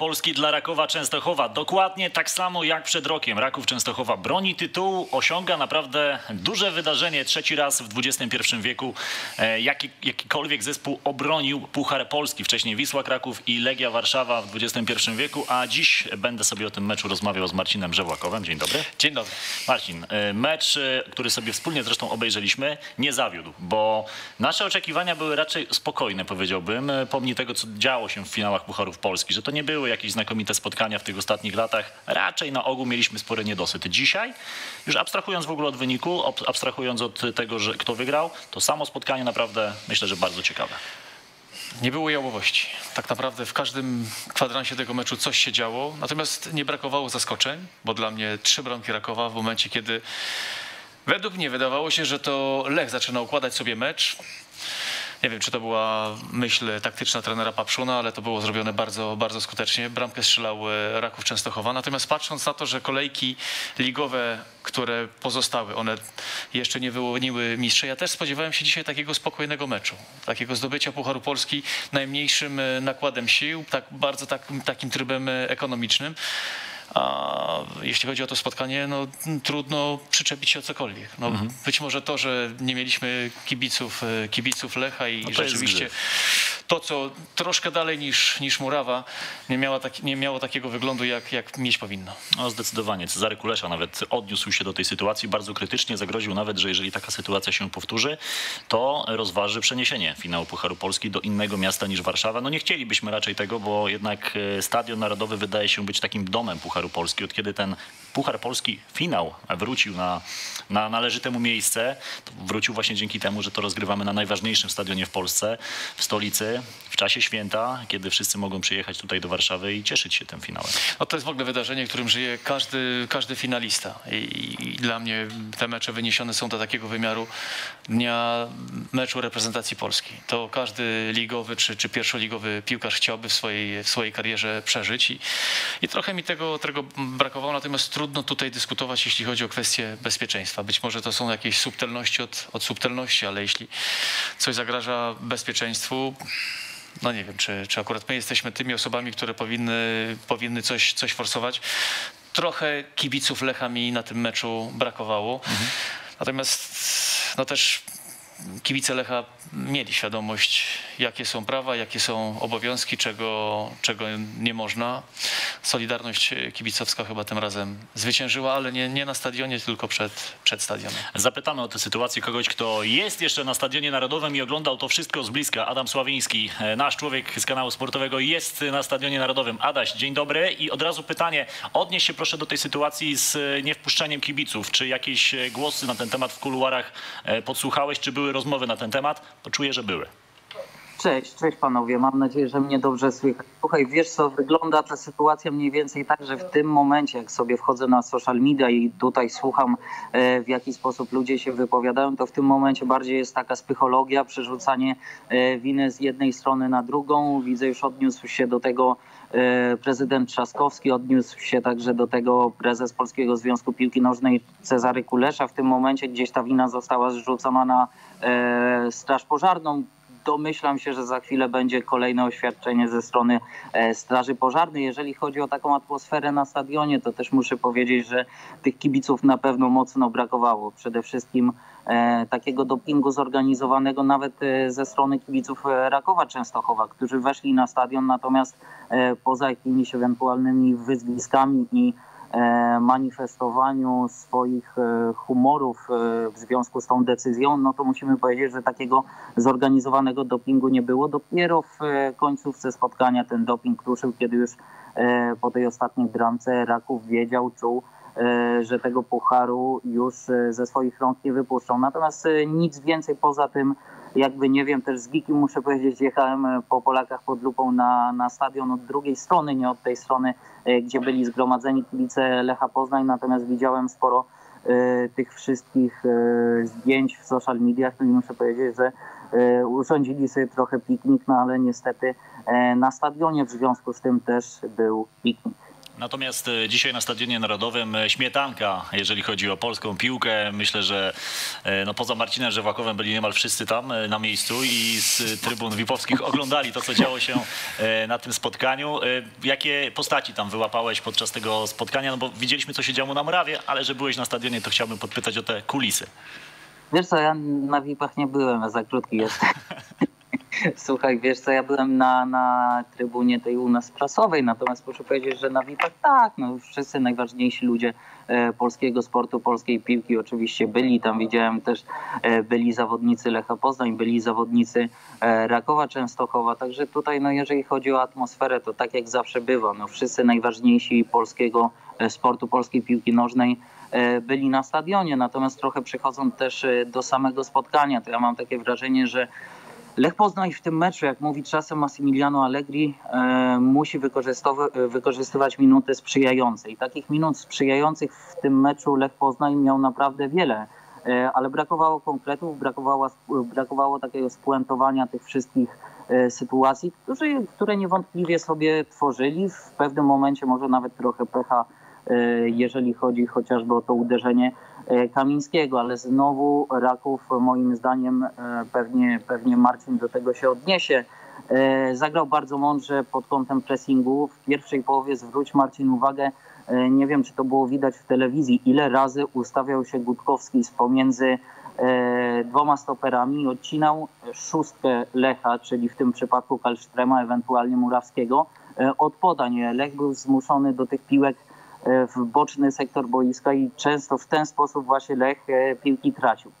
Polski dla Rakowa Częstochowa. Dokładnie tak samo jak przed rokiem. Raków Częstochowa broni tytułu, osiąga naprawdę duże wydarzenie. Trzeci raz w XXI wieku e, jaki, jakikolwiek zespół obronił Puchar Polski. Wcześniej Wisła Kraków i Legia Warszawa w XXI wieku, a dziś będę sobie o tym meczu rozmawiał z Marcinem Żewłakowem. Dzień dobry. Dzień dobry. Marcin, e, mecz, e, który sobie wspólnie zresztą obejrzeliśmy, nie zawiódł, bo nasze oczekiwania były raczej spokojne, powiedziałbym, pomimo tego, co działo się w finałach Pucharów Polski, że to nie były jakieś znakomite spotkania w tych ostatnich latach. Raczej na ogół mieliśmy spory niedosyt. Dzisiaj, już abstrahując w ogóle od wyniku, abstrahując od tego, że kto wygrał, to samo spotkanie naprawdę myślę, że bardzo ciekawe. Nie było jałowości. Tak naprawdę w każdym kwadransie tego meczu coś się działo, natomiast nie brakowało zaskoczeń, bo dla mnie trzy bramki Rakowa w momencie, kiedy według mnie wydawało się, że to Lech zaczyna układać sobie mecz. Nie wiem, czy to była myśl taktyczna trenera Papszuna, ale to było zrobione bardzo, bardzo skutecznie. Bramkę strzelał e, Raków Częstochowa. Natomiast patrząc na to, że kolejki ligowe, które pozostały, one jeszcze nie wyłoniły mistrza, ja też spodziewałem się dzisiaj takiego spokojnego meczu. Takiego zdobycia Pucharu Polski najmniejszym e, nakładem sił, tak bardzo tak, takim trybem e, ekonomicznym. A jeśli chodzi o to spotkanie, no trudno przyczepić się o cokolwiek. No, mhm. Być może to, że nie mieliśmy kibiców, e, kibiców Lecha i no rzeczywiście to, co troszkę dalej niż, niż Murawa, nie, miała tak, nie miało takiego wyglądu, jak, jak mieć powinno. No zdecydowanie. Cezary Kulesza nawet odniósł się do tej sytuacji bardzo krytycznie. Zagroził nawet, że jeżeli taka sytuacja się powtórzy, to rozważy przeniesienie finału Pucharu Polski do innego miasta niż Warszawa. No nie chcielibyśmy raczej tego, bo jednak e, Stadion Narodowy wydaje się być takim domem Pucharu Polski. Od kiedy ten Puchar Polski finał wrócił na, na należyte mu miejsce, wrócił właśnie dzięki temu, że to rozgrywamy na najważniejszym stadionie w Polsce, w stolicy w czasie święta, kiedy wszyscy mogą przyjechać tutaj do Warszawy i cieszyć się tym finałem. No to jest w ogóle wydarzenie, którym żyje każdy, każdy finalista. I, I, dla mnie te mecze wyniesione są do takiego wymiaru dnia meczu reprezentacji Polski. To każdy ligowy czy, czy pierwszoligowy piłkarz chciałby w swojej, w swojej karierze przeżyć. I, I trochę mi tego, tego brakowało, natomiast trudno tutaj dyskutować, jeśli chodzi o kwestie bezpieczeństwa. Być może to są jakieś subtelności od, od subtelności, ale jeśli coś zagraża bezpieczeństwu, no nie wiem, czy, czy akurat my jesteśmy tymi osobami, które powinny, powinny coś, coś forsować. Trochę kibiców Lecha mi na tym meczu brakowało. Mhm. Natomiast no też kibice Lecha mieli świadomość, jakie są prawa, jakie są obowiązki, czego, czego nie można. Solidarność kibicowska chyba tym razem zwyciężyła, ale nie, nie na stadionie, tylko przed, przed stadionem. Zapytamy o tę sytuację kogoś, kto jest jeszcze na Stadionie Narodowym i oglądał to wszystko z bliska. Adam Sławiński, nasz człowiek z kanału sportowego, jest na Stadionie Narodowym. Adaś, dzień dobry i od razu pytanie. Odnieś się proszę do tej sytuacji z niewpuszczeniem kibiców. Czy jakieś głosy na ten temat w kuluarach e, podsłuchałeś, czy były rozmowy na ten temat? Bo czuję, że były. Cześć, cześć panowie. Mam nadzieję, że mnie dobrze słychać. Słuchaj, wiesz co, wygląda ta sytuacja mniej więcej tak, że w tym momencie, jak sobie wchodzę na social media i tutaj słucham, e, w jaki sposób ludzie się wypowiadają, to w tym momencie bardziej jest taka psychologia, przerzucanie e, winy z jednej strony na drugą. Widzę, już odniósł się do tego e, prezydent Trzaskowski, odniósł się także do tego prezes Polskiego Związku Piłki Nożnej Cezary Kulesza. W tym momencie gdzieś ta wina została zrzucona na Straż Pożarną domyślam się, że za chwilę będzie kolejne oświadczenie ze strony e, Straży Pożarnej. Jeżeli chodzi o taką atmosferę na stadionie, to też muszę powiedzieć, że tych kibiców na pewno mocno brakowało. Przede wszystkim e, takiego dopingu zorganizowanego nawet e, ze strony kibiców Rakowa Częstochowa, którzy weszli na stadion, natomiast poza jakimiś ewentualnymi wyzwiskami i manifestowaniu swoich e, humorów e, w związku z tą decyzją, no to musimy powiedzieć, że takiego zorganizowanego dopingu nie było. Dopiero w końcówce spotkania ten doping ruszył, kiedy już po tej ostatniej bramce Raków wiedział, czuł, że tego pucharu już ze swoich rąk nie wypuszczą. Natomiast nic więcej poza tym jakby nie wiem, też z Giki muszę powiedzieć, jechałem e, po Polakach pod lupą na, na stadion od drugiej strony, nie od tej strony, e, gdzie byli zgromadzeni kibice Lecha Poznań, natomiast widziałem sporo e, tych wszystkich zdjęć w social mediach, no i muszę powiedzieć, że urządzili sobie trochę piknik, no ale niestety na stadionie w związku z tym też był piknik. Natomiast e, dzisiaj na Stadionie Narodowym e, śmietanka, jeżeli chodzi o polską piłkę. Myślę, że e, no, poza Marcinem Żewakowem byli niemal wszyscy tam na miejscu i z trybun wipowskich oglądali to, co działo się na tym spotkaniu. Jakie postaci tam wyłapałeś podczas tego spotkania? No bo widzieliśmy, co się działo na Murawie, ale że byłeś na stadionie, to chciałbym podpytać o te kulisy. Wiesz co, ja na VIP-ach nie byłem, za krótki jestem. Słuchaj, wiesz co, ja byłem na, na trybunie tej u nas prasowej, natomiast proszę powiedzieć, że na VIP-ach tak, no wszyscy najważniejsi ludzie e, polskiego sportu, polskiej piłki oczywiście byli. Tam widziałem też, e, byli zawodnicy Lecha Poznań, byli zawodnicy e, Rakowa Częstochowa, także tutaj no jeżeli chodzi o atmosferę, to tak jak zawsze bywa, no wszyscy najważniejsi polskiego e, sportu, polskiej piłki nożnej e, byli na stadionie, natomiast trochę przechodząc też e, do samego spotkania, to ja mam takie wrażenie, że Lech Poznań w tym meczu, jak mówi czasem Massimiliano Allegri, e, musi e, wykorzystywać minuty sprzyjające. I takich minut sprzyjających w tym meczu Lech Poznań miał naprawdę wiele, e, ale brakowało konkretów, brakowało, brakowało takiego spuentowania tych wszystkich sytuacji, które, które niewątpliwie sobie tworzyli. W pewnym momencie może nawet trochę pecha, jeżeli chodzi chociażby o to uderzenie Kamińskiego, ale znowu Raków moim zdaniem e, pewnie, pewnie Marcin do tego się odniesie. E, Zagrał bardzo mądrze pod kątem pressingu. W pierwszej połowie zwróć Marcin uwagę, e, nie wiem czy to było widać w telewizji, ile razy ustawiał się Gutkowski z pomiędzy e, dwoma stoperami odcinał szóstkę Lecha, czyli w tym przypadku Kalsztrema, ewentualnie Murawskiego, e, od podań. Lech był zmuszony do tych piłek e, w boczny sektor boiska i często w ten sposób właśnie Lech e, piłki tracił.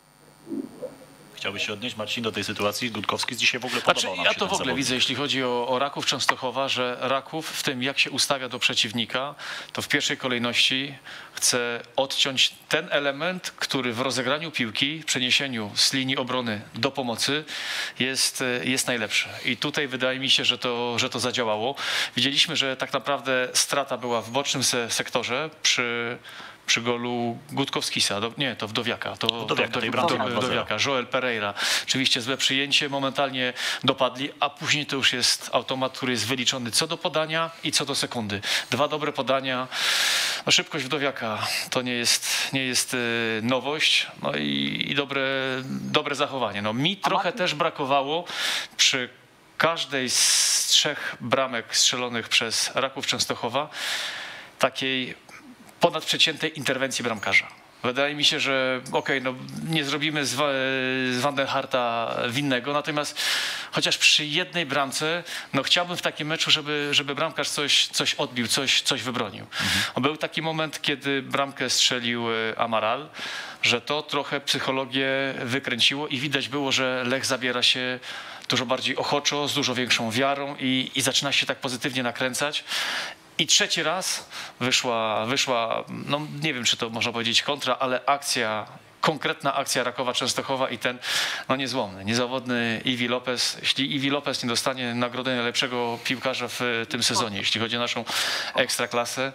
Chciałbyś się odnieść, Marcin, do tej sytuacji? Gutkowski dzisiaj w ogóle Znaczy, podobał nam ja to w ogóle zawodnik. widzę, jeśli chodzi o, o Raków Częstochowa, że Raków w tym, jak się ustawia do przeciwnika, to w pierwszej kolejności chce odciąć ten element, który w rozegraniu piłki, w przeniesieniu z linii obrony do pomocy jest, e, jest najlepszy. I tutaj wydaje mi się, że to, że to zadziałało. Widzieliśmy, że tak naprawdę strata była w bocznym se sektorze przy przy golu Gutkowskisa, do, nie, to Wdowiaka, to, Wdowiaka, to, na 2-0. Wdowiaka, Joel Pereira. Oczywiście złe przyjęcie, momentalnie dopadli, a później to już jest automat, który jest wyliczony co do podania i co do sekundy. Dwa dobre podania. No, szybkość Wdowiaka to nie jest, nie jest y, nowość no i, i dobre, dobre zachowanie. No, mi trochę też brakowało przy każdej z trzech bramek strzelonych przez Raków Częstochowa takiej ponadprzeciętnej interwencji bramkarza. Wydaje mi się, że okej, no nie zrobimy z, z Vandenharta winnego, natomiast chociaż przy jednej bramce, no chciałbym w takim meczu, żeby, żeby bramkarz coś, coś odbił, coś, coś wybronił. Był taki moment, kiedy bramkę strzelił e, Amaral, że to trochę psychologię wykręciło i widać było, że Lech zabiera się dużo bardziej ochoczo, z dużo większą wiarą i, i zaczyna się tak pozytywnie nakręcać. I trzeci raz wyszła, wyszła, no nie wiem, czy to można powiedzieć kontra, ale akcja, konkretna akcja Rakowa Częstochowa i ten, no niezłomny, niezawodny Iwi Lopez. Jeśli Iwi Lopez nie dostanie nagrody najlepszego piłkarza w tym sezonie, jeśli chodzi o naszą ekstraklasę,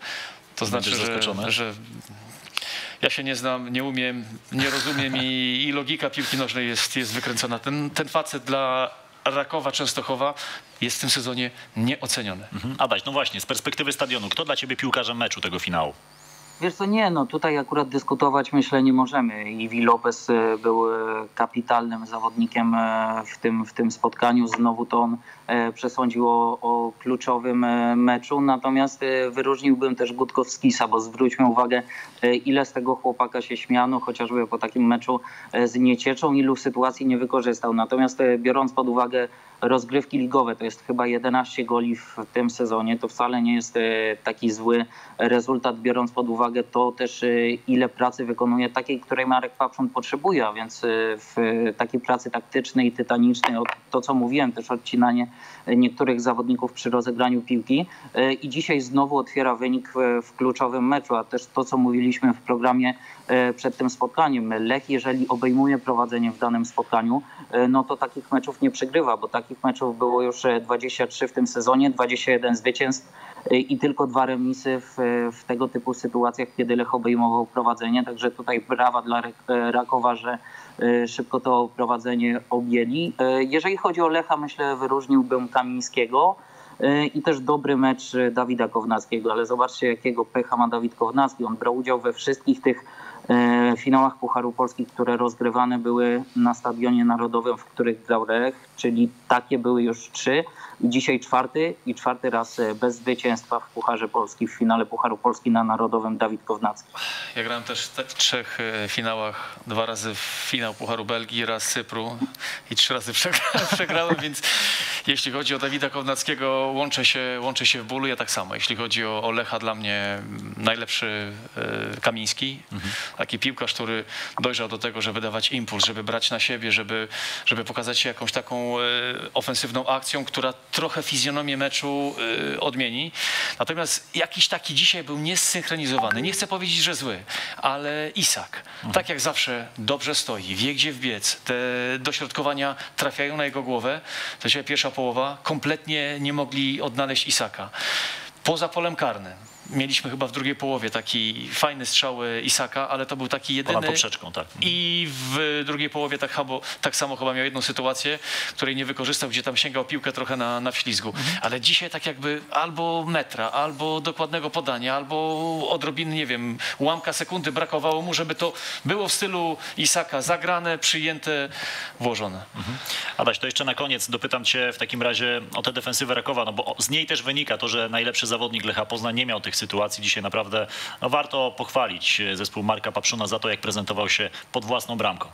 to znaczy, Będziesz że, zaskoczony? że ja się nie znam, nie umiem, nie rozumiem i, i logika piłki nożnej jest, jest wykręcona. Ten, ten facet dla Rakowa Częstochowa jest w tym sezonie nieoceniony. Mhm. Adaś, no właśnie, z perspektywy stadionu, kto dla ciebie piłkarzem meczu tego finału? Wiesz co, nie, no tutaj akurat dyskutować myślę nie możemy. Iwi Lopez e, był e, kapitalnym zawodnikiem e, w tym, w tym spotkaniu. Znowu to on przesądził o, o kluczowym e, meczu. Natomiast e, wyróżniłbym też Gutkowskisa, bo zwróćmy uwagę, e, ile z tego chłopaka się śmiano, chociażby po takim meczu e, z Niecieczą, ilu sytuacji nie wykorzystał. Natomiast e, biorąc pod uwagę rozgrywki ligowe, to jest chyba 11 goli w tym sezonie, to wcale nie jest e, taki zły rezultat, biorąc pod uwagę to też, e, ile pracy wykonuje takiej, której Marek Papszun potrzebuje, a więc e, w takiej pracy taktycznej, tytanicznej, to co mówiłem, też odcinanie niektórych zawodników przy rozegraniu piłki E, i dzisiaj znowu otwiera wynik w, w kluczowym meczu, a też to, co mówiliśmy w programie e, przed tym spotkaniem. Lech, jeżeli obejmuje prowadzenie w danym spotkaniu, e, no to takich meczów nie przegrywa, bo takich meczów było już e, 23 w tym sezonie, 21 zwycięstw e, i tylko dwa remisy w, w tego typu sytuacjach, kiedy Lech obejmował prowadzenie. Także tutaj brawa dla e, Rakowa, że e, szybko to prowadzenie objęli. E, Jeżeli chodzi o Lecha, myślę, wyróżniłbym Kamińskiego. e, i też dobry mecz Dawida Kownackiego, ale zobaczcie jakiego pecha ma Dawid Kownacki. On brał udział we wszystkich tych e, finałach Pucharu Polski, które rozgrywane były na Stadionie Narodowym, w których grał Lech, czyli takie były już trzy. Dzisiaj czwarty i czwarty raz e, bez zwycięstwa w Pucharze Polski, w finale Pucharu Polski na Narodowym Dawid Kownacki. Ja grałem też w te- trzech e, finałach, dwa razy w finał Pucharu Belgii, raz Cypru i trzy razy przegrałem, przegrałem więc jeśli chodzi o Dawida Kownackiego, łączę się, łączę się w bólu, ja tak samo. Jeśli chodzi o, Lecha, dla mnie najlepszy Kamiński, taki piłkarz, który dojrzał do tego, żeby dawać impuls, żeby brać na siebie, żeby, żeby pokazać się jakąś taką e, ofensywną akcją, która trochę fizjonomię meczu e, odmieni. Natomiast jakiś taki dzisiaj był niesynchronizowany. Nie chcę powiedzieć, że zły, ale Isak, tak jak zawsze, dobrze stoi, wie gdzie wbiec. Te dośrodkowania trafiają na jego głowę. To dzisiaj pierwsza połowa, kompletnie nie mogli odnaleźć Isaka. Poza polem karnym. Mieliśmy chyba w drugiej połowie taki fajny strzał e, Isaka, ale to był taki jedyny. poprzeczką, tak. I w drugiej połowie tak, habo, tak samo chyba miał jedną sytuację, której nie wykorzystał, gdzie tam sięgał piłkę trochę na, na wślizgu. Ale dzisiaj tak jakby albo metra, albo dokładnego podania, albo odrobiny, nie wiem, ułamka sekundy brakowało mu, żeby to było w stylu Isaka, zagrane, przyjęte, włożone. Adaś, to jeszcze na koniec dopytam cię w takim razie o tę defensywę Rakowa, no bo z niej też wynika to, że najlepszy zawodnik Lecha Poznań nie miał tych sytuacji. Dzisiaj naprawdę no, warto pochwalić zespół Marka Papszuna za to, jak prezentował się pod własną bramką.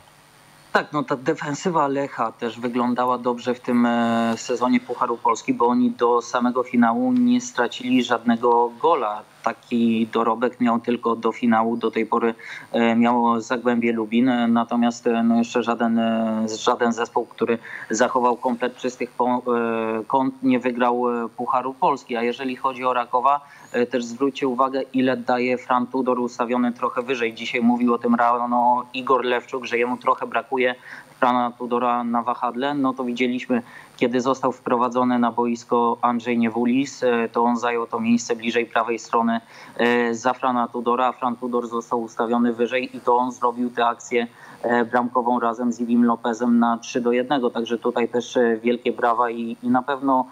Tak, no ta defensywa Lecha też wyglądała dobrze w tym e, sezonie Pucharu Polski, bo oni do samego finału nie stracili żadnego gola. Taki dorobek miał tylko do finału, do tej pory e, miało Zagłębie Lubin, e, natomiast e, no jeszcze żaden, e, żaden zespół, który zachował komplet czystych e, kąt nie wygrał e, Pucharu Polski. A jeżeli chodzi o Rakowa, e, też zwróćcie uwagę, ile daje Fran Tudor ustawiony trochę wyżej. Dzisiaj mówił o tym rano Igor Lewczuk, że jemu trochę brakuje Frana Tudora na wahadle. No to widzieliśmy, kiedy został wprowadzony na boisko Andrzej Niewulis, e, to on zajął to miejsce bliżej prawej strony e, za Frana Tudora, Fran Tudor został ustawiony wyżej i to on zrobił tę akcję e, bramkową razem z Iwim Lopezem na 3 do 1. Także tutaj też wielkie brawa i, i na pewno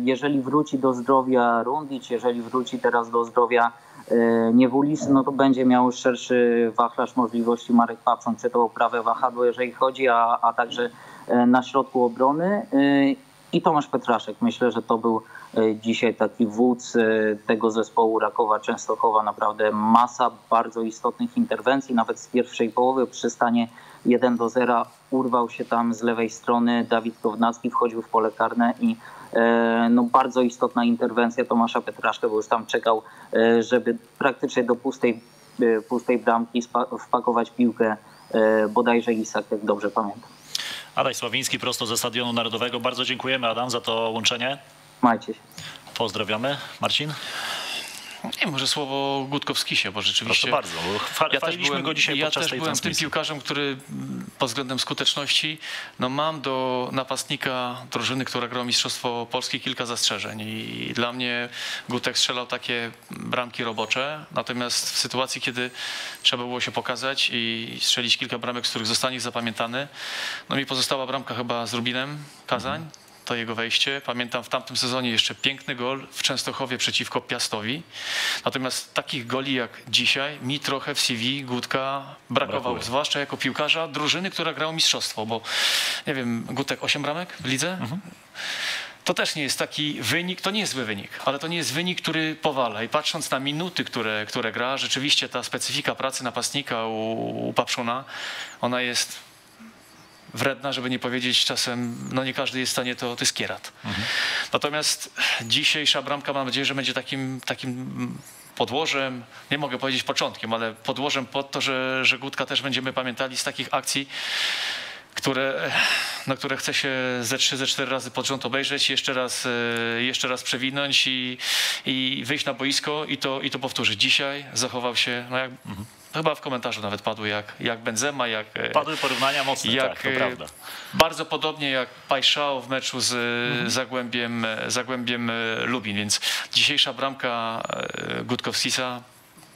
jeżeli wróci do zdrowia Rundic, jeżeli wróci teraz do zdrowia Niewulis, no to będzie miał szerszy wachlarz możliwości Marek Papszon, czy to prawe wahadło, jeżeli chodzi, a, a także na środku obrony. E, I Tomasz Petraszek. Myślę, że to był e, dzisiaj taki wódz e, tego zespołu Rakowa Częstochowa. Naprawdę masa bardzo istotnych interwencji, nawet z pierwszej połowy przy stanie 1 do 0 urwał się tam z lewej strony Dawid Kownacki, wchodził w pole karne i e, no, bardzo istotna interwencja Tomasza Petraszka, bo już tam czekał, e, żeby praktycznie do pustej, e, pustej bramki wpakować piłkę e, bodajże Isak, jak dobrze pamiętam. Adaś Sławiński prosto ze Stadionu Narodowego. Bardzo dziękujemy Adam za to łączenie. Majcie się. Pozdrawiamy. Marcin? Nie, może słowo Gutkowskisie, bo rzeczywiście... Proszę bardzo. Bo Ja też byłem, go dzisiaj ja też byłem tym piłkarzem, który pod względem skuteczności, no mam do napastnika drużyny, która grała Mistrzostwo Polskie kilka zastrzeżeń i dla mnie Gutek strzelał takie bramki robocze, natomiast w sytuacji, kiedy trzeba było się pokazać i strzelić kilka bramek, z których zostanie zapamiętany, no mi pozostała bramka chyba z Rubinem Kazań, to jego wejście. Pamiętam w tamtym sezonie jeszcze piękny gol w Częstochowie przeciwko Piastowi. Natomiast takich goli jak dzisiaj mi trochę w CV Gutka brakowało. Brakuje. Zwłaszcza jako piłkarza drużyny, która grała mistrzostwo, bo nie wiem, Gutek 8 bramek w lidze? To też nie jest taki wynik, to nie jest zły wynik, ale to nie jest wynik, który powala. I patrząc na minuty, które, które gra, rzeczywiście ta specyfika pracy napastnika u, u Papszuna, ona jest wredna, żeby nie powiedzieć czasem, no nie każdy jest w stanie to, to jest kierat. Natomiast dzisiejsza bramka mam nadzieję, że będzie takim, takim podłożem, nie mogę powiedzieć początkiem, ale podłożem pod to, że, że Gutka też będziemy pamiętali z takich akcji, które, na które chce się ze trzy, ze cztery razy pod rząd obejrzeć, jeszcze raz, e, jeszcze raz przewinąć i, i wyjść na boisko i to, i to powtórzyć. Dzisiaj zachował się, no jak, chyba w komentarzu nawet padło, jak, jak Benzema, jak, e, Padły porównania mocne, jak, tak, to e, prawda. Bardzo podobnie jak Pajszao w meczu z e, Zagłębiem, e, Zagłębiem Lubin, więc dzisiejsza bramka Gutkowskisa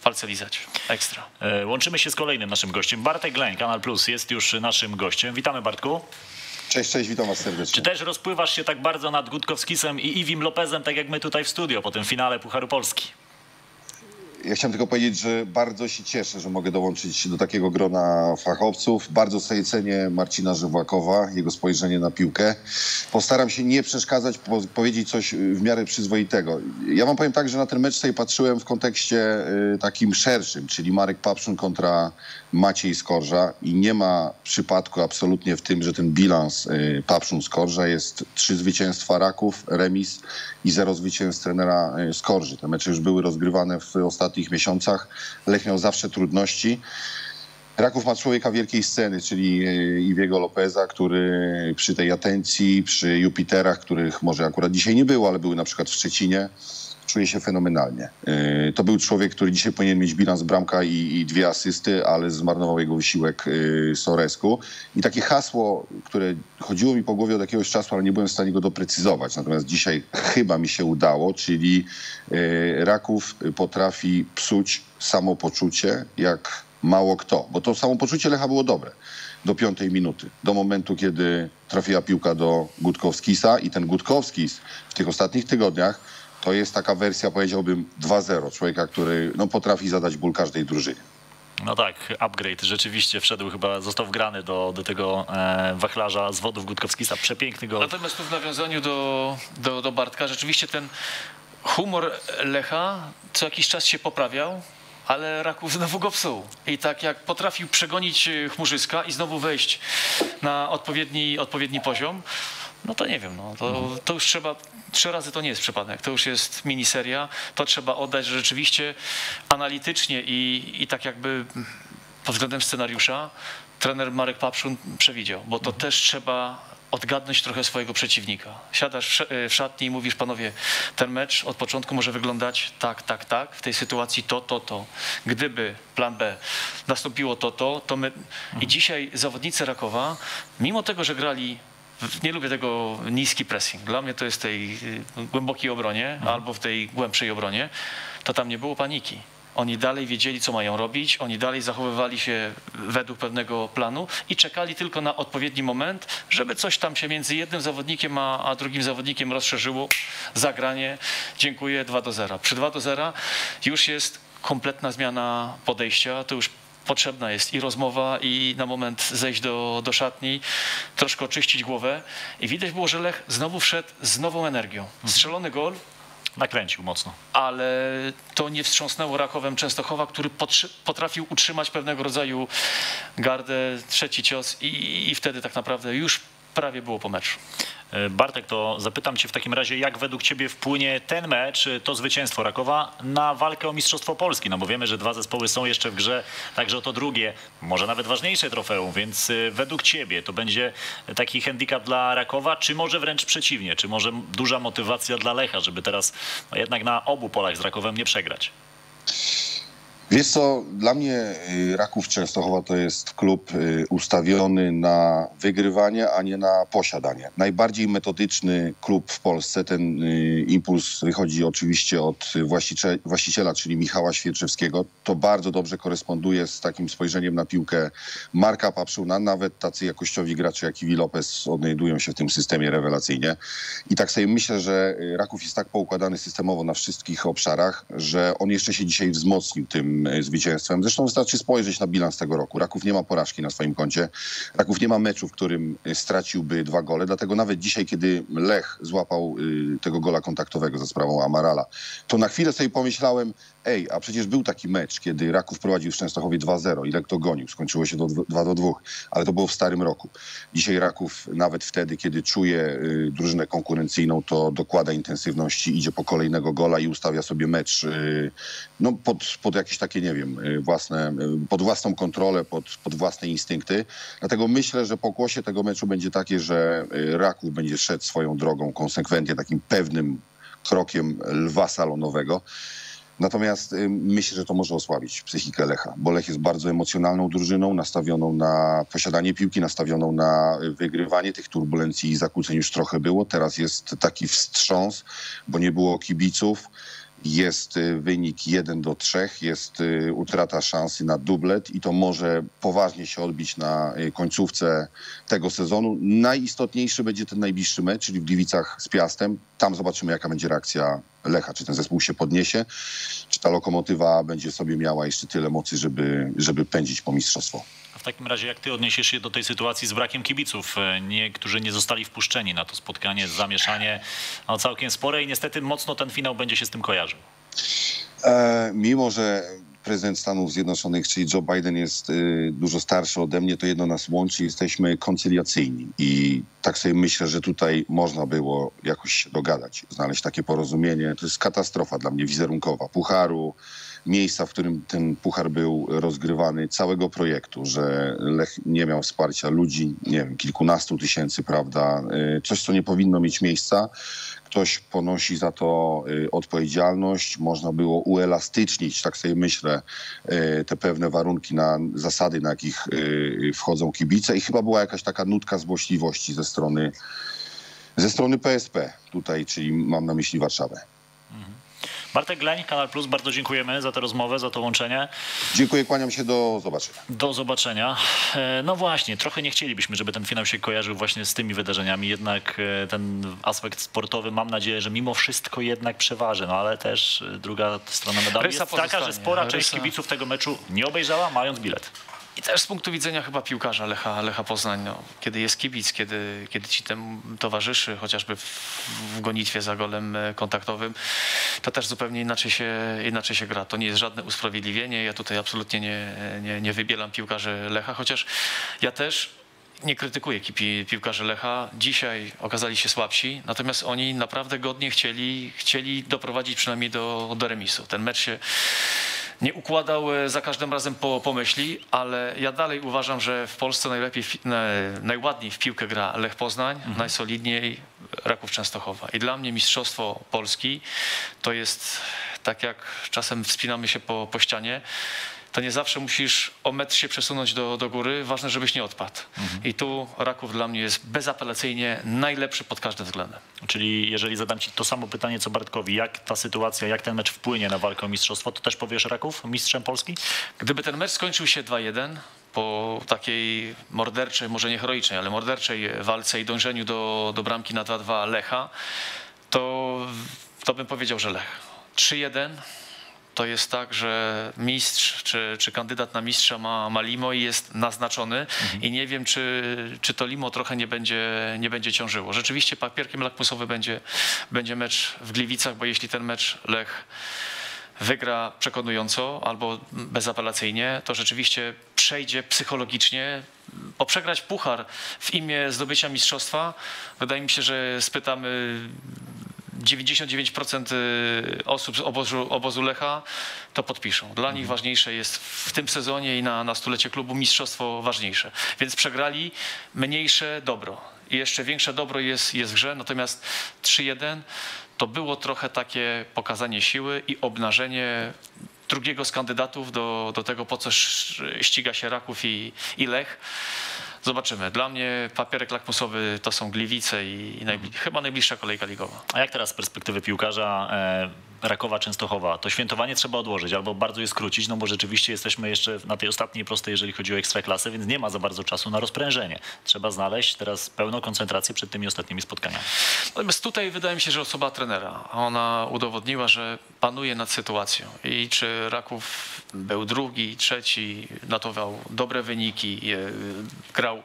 palce lizać. Ekstra. Łączymy się z kolejnym naszym gościem. Bartek Gleń, Kanal Plus jest już naszym gościem. Witamy Bartku. Cześć, cześć, witam was Czy serdecznie. też rozpływasz się tak bardzo nad Gutkowskisem i Iwim Lopezem, tak jak my tutaj w studio po tym finale Pucharu Polski? Ja chciałem tylko powiedzieć, że bardzo się cieszę, że mogę dołączyć do takiego grona fachowców. Bardzo sobie cenię Marcina Żywłakowa, jego spojrzenie na piłkę. Postaram się nie przeszkadzać, po, powiedzieć coś w miarę przyzwoitego. Ja wam powiem tak, że na ten mecz sobie patrzyłem w kontekście y, takim szerszym, czyli Marek Papszun kontra Maciej Skorża i nie ma przypadku absolutnie w tym, że ten bilans y, Papszun-Skorża jest trzy zwycięstwa Raków, remis i zero zwycięstw trenera y, Skorży. Te mecze już były rozgrywane w ostatnich miesiącach. Lech miał zawsze trudności. Raków ma człowieka wielkiej sceny, czyli y, Iwiego Lopeza, który przy tej atencji, przy Jupiterach, których może akurat dzisiaj nie było, ale były na przykład w Szczecinie, czuje się fenomenalnie. Y, To był człowiek, który dzisiaj powinien mieć bilans bramka i, i dwie asysty, ale zmarnował jego wysiłek y, Soresku. I takie hasło, które chodziło mi po głowie od jakiegoś czasu, ale nie byłem w stanie go doprecyzować. Natomiast dzisiaj chyba mi się udało, czyli y, Raków potrafi psuć samopoczucie jak mało kto. Bo to samopoczucie Lecha było dobre do piątej minuty, do momentu, kiedy trafiła piłka do Gutkowskisa i ten Gutkowskis w tych ostatnich tygodniach to jest taka wersja, powiedziałbym, 2-0. Człowieka, który no, potrafi zadać ból każdej drużynie. No tak, upgrade rzeczywiście wszedł chyba, został wgrany do, do tego e, wachlarza z wodów Gutkowskisa. Przepiękny gol. Natomiast tu w nawiązaniu do, do, do Bartka, rzeczywiście ten humor Lecha co jakiś czas się poprawiał, ale Raków znowu go psuł. I tak jak potrafił przegonić e, Chmurzyska i znowu wejść na odpowiedni, odpowiedni poziom, no to nie wiem, no, to, to już trzeba, trzy razy to nie jest przypadek, to już jest miniseria, to trzeba oddać, że rzeczywiście analitycznie i, i tak jakby pod względem scenariusza trener Marek Papszun przewidział, bo to też trzeba odgadnąć trochę swojego przeciwnika. Siadasz w sz- w szatni i mówisz, panowie, ten mecz od początku może wyglądać tak, tak, tak, w tej sytuacji to, to, to. Gdyby plan B nastąpiło to, to, to my... I dzisiaj zawodnicy Rakowa, mimo tego, że grali nie lubię tego niski pressing. Dla mnie to jest w tej y, głębokiej obronie albo w tej głębszej obronie, to tam nie było paniki. Oni dalej wiedzieli, co mają robić, oni dalej zachowywali się według pewnego planu i czekali tylko na odpowiedni moment, żeby coś tam się między jednym zawodnikiem a, a drugim zawodnikiem rozszerzyło. Zagranie, dziękuję, 2 do 0. Przy 2 do 0 już jest kompletna zmiana podejścia, to już potrzebna jest i rozmowa, i na moment zejść do, do szatni, troszkę oczyścić głowę. I widać było, że Lech znowu wszedł z nową energią. Strzelony gol, Nakręcił mocno. ale to nie wstrząsnęło Rakowem Częstochowa, który potrafił utrzymać pewnego rodzaju gardę, trzeci cios i, i wtedy tak naprawdę już prawie było po meczu. E, Bartek, to zapytam cię w takim razie, jak według ciebie wpłynie ten mecz, e, to zwycięstwo Rakowa na walkę o Mistrzostwo Polski? No bo wiemy, że dwa zespoły są jeszcze w grze, także to drugie, może nawet ważniejsze trofeum, więc e, według ciebie to będzie taki handicap dla Rakowa, czy może wręcz przeciwnie, czy może duża motywacja dla Lecha, żeby teraz no, jednak na obu polach z Rakowem nie przegrać? Wiesz co, dla mnie y, Raków Częstochowa to jest klub y, ustawiony na wygrywanie, a nie na posiadanie. Najbardziej metodyczny klub w Polsce. Ten y, impuls wychodzi oczywiście od właściciela, czyli Michała Świerczewskiego. To bardzo dobrze koresponduje z takim spojrzeniem na piłkę Marka Papszuna. Nawet tacy jakościowi gracze jak Iwi Lopez odnajdują się w tym systemie rewelacyjnie. I tak sobie myślę, że Raków jest tak poukładany systemowo na wszystkich obszarach, że on jeszcze się dzisiaj wzmocnił tym y, zwycięstwem. Zresztą wystarczy spojrzeć na bilans tego roku. Raków nie ma porażki na swoim koncie. Raków nie ma meczu, w którym y, straciłby dwa gole. Dlatego nawet dzisiaj, kiedy Lech złapał y, tego gola kontaktowego za sprawą Amarala, to na chwilę sobie pomyślałem, ej, a przecież był taki mecz, kiedy Raków prowadził w Częstochowie 2-0 i Lech to gonił. Skończyło się do 2 do 2, ale to było w starym roku. Dzisiaj Raków nawet wtedy, kiedy czuje y, drużynę konkurencyjną, to dokłada intensywności, idzie po kolejnego gola i ustawia sobie mecz y, no, pod, pod jakieś takie, nie wiem, y, własne, pod własną kontrolę, pod, pod własne instynkty. Dlatego myślę, że pokłosie tego meczu będzie takie, że Raków będzie szedł swoją drogą konsekwentnie, takim pewnym krokiem lwa salonowego. Natomiast y, myślę, że to może osłabić psychikę Lecha, bo Lech jest bardzo emocjonalną drużyną, nastawioną na posiadanie piłki, nastawioną na wygrywanie. Tych turbulencji i zakłóceń już trochę było. Teraz jest taki wstrząs, bo nie było kibiców. Jest y, wynik 1 do 3, jest y, utrata szansy na dublet i to może poważnie się odbić na y, końcówce tego sezonu. Najistotniejszy będzie ten najbliższy mecz, czyli w Gliwicach z Piastem. Tam zobaczymy, jaka będzie reakcja Lecha, czy ten zespół się podniesie, czy ta lokomotywa będzie sobie miała jeszcze tyle mocy, żeby, żeby pędzić po mistrzostwo. W takim razie jak ty odniesiesz się do tej sytuacji z brakiem kibiców, e, nie, którzy nie zostali wpuszczeni na to spotkanie, zamieszanie no, całkiem spore i niestety mocno ten finał będzie się z tym kojarzył. E, mimo, że prezydent Stanów Zjednoczonych, czyli Joe Biden jest y, dużo starszy ode mnie, to jedno nas łączy, jesteśmy koncyliacyjni i tak sobie myślę, że tutaj można było jakoś dogadać, znaleźć takie porozumienie. To jest katastrofa dla mnie wizerunkowa. Pucharu, miejsca, w którym ten puchar był rozgrywany, całego projektu, że Lech nie miał wsparcia ludzi, nie wiem, kilkunastu tysięcy, prawda, y, coś, co nie powinno mieć miejsca. Ktoś ponosi za to y, odpowiedzialność. Można było uelastycznić, tak sobie myślę, y, te pewne warunki na zasady, na jakich wchodzą kibice i chyba była jakaś taka nutka złośliwości ze strony, ze strony PSP tutaj, czyli mam na myśli Warszawę. Bartek Gleń, Kanal Plus, bardzo dziękujemy za tę rozmowę, za to łączenie. Dziękuję, kłaniam się, do zobaczenia. Do zobaczenia. E, No właśnie, trochę nie chcielibyśmy, żeby ten finał się kojarzył właśnie z tymi wydarzeniami, jednak e, ten aspekt sportowy mam nadzieję, że mimo wszystko jednak przeważy, no ale też e, druga strona medalu Rysa jest taka, że pozostanie. spora część Rysa- kibiców tego meczu nie obejrzała, mając bilet. I też z punktu widzenia chyba piłkarza Lecha, Lecha Poznań, no, kiedy jest kibic, kiedy, kiedy ci temu towarzyszy, chociażby w, w gonitwie za golem e, kontaktowym, to też zupełnie inaczej się, inaczej się gra. To nie jest żadne usprawiedliwienie. Ja tutaj absolutnie nie, nie, nie wybielam piłkarzy Lecha, chociaż ja też nie krytykuję pi- piłkarzy Lecha. Dzisiaj okazali się słabsi, natomiast oni naprawdę godnie chcieli, chcieli doprowadzić przynajmniej do, do remisu. Ten mecz się nie układał e, za każdym razem po, po myśli, ale ja dalej uważam, że w Polsce najlepiej, najładniej w piłkę gra Lech Poznań, najsolidniej Raków Częstochowa. I dla mnie Mistrzostwo Polski to jest tak jak czasem wspinamy się po, po ścianie, to nie zawsze musisz o metr się przesunąć do, do góry. Ważne, żebyś nie odpadł. I tu Raków dla mnie jest bezapelacyjnie najlepszy pod każdym względem. Czyli jeżeli zadam ci to samo pytanie co Bartkowi, jak ta sytuacja, jak ten mecz wpłynie na walkę o mistrzostwo, to też powiesz Raków mistrzem Polski? Gdyby ten mecz skończył się 2-1 po takiej morderczej, może nie heroicznej, ale morderczej walce i dążeniu do, do bramki na 2-2 Lecha, to, to bym powiedział, że Lech. 3-1 to jest tak, że mistrz czy, czy kandydat na mistrza ma, ma limo i jest naznaczony i nie wiem, czy, czy to limo trochę nie będzie, nie będzie ciążyło. Rzeczywiście papierkiem lakmusowym będzie, będzie mecz w Gliwicach, bo jeśli ten mecz Lech wygra przekonująco albo bezapelacyjnie, to rzeczywiście przejdzie psychologicznie. Bo przegrać puchar w imię zdobycia mistrzostwa, wydaje mi się, że spytamy 99% osób z obozu, obozu Lecha to podpiszą. Dla nich ważniejsze jest w tym sezonie i na, na stulecie klubu mistrzostwo ważniejsze. Więc przegrali mniejsze dobro. I jeszcze większe dobro jest, jest w grze, natomiast 3-1 to było trochę takie pokazanie siły i obnażenie drugiego z kandydatów do, do tego, po co ściga się Raków i, i Lech. Zobaczymy. Dla mnie papierek lakmusowy to są Gliwice i, i najbli- chyba najbliższa kolejka ligowa. A jak teraz z perspektywy piłkarza e, Rakowa Częstochowa? To świętowanie trzeba odłożyć albo bardzo je skrócić, no bo rzeczywiście jesteśmy jeszcze na tej ostatniej prostej, jeżeli chodzi o ekstraklasę, więc nie ma za bardzo czasu na rozprężenie. Trzeba znaleźć teraz pełną koncentrację przed tymi ostatnimi spotkaniami. Natomiast tutaj wydaje mi się, że osoba trenera, ona udowodniła, że panuje nad sytuacją. I czy Raków był drugi, trzeci, notował dobre wyniki, grał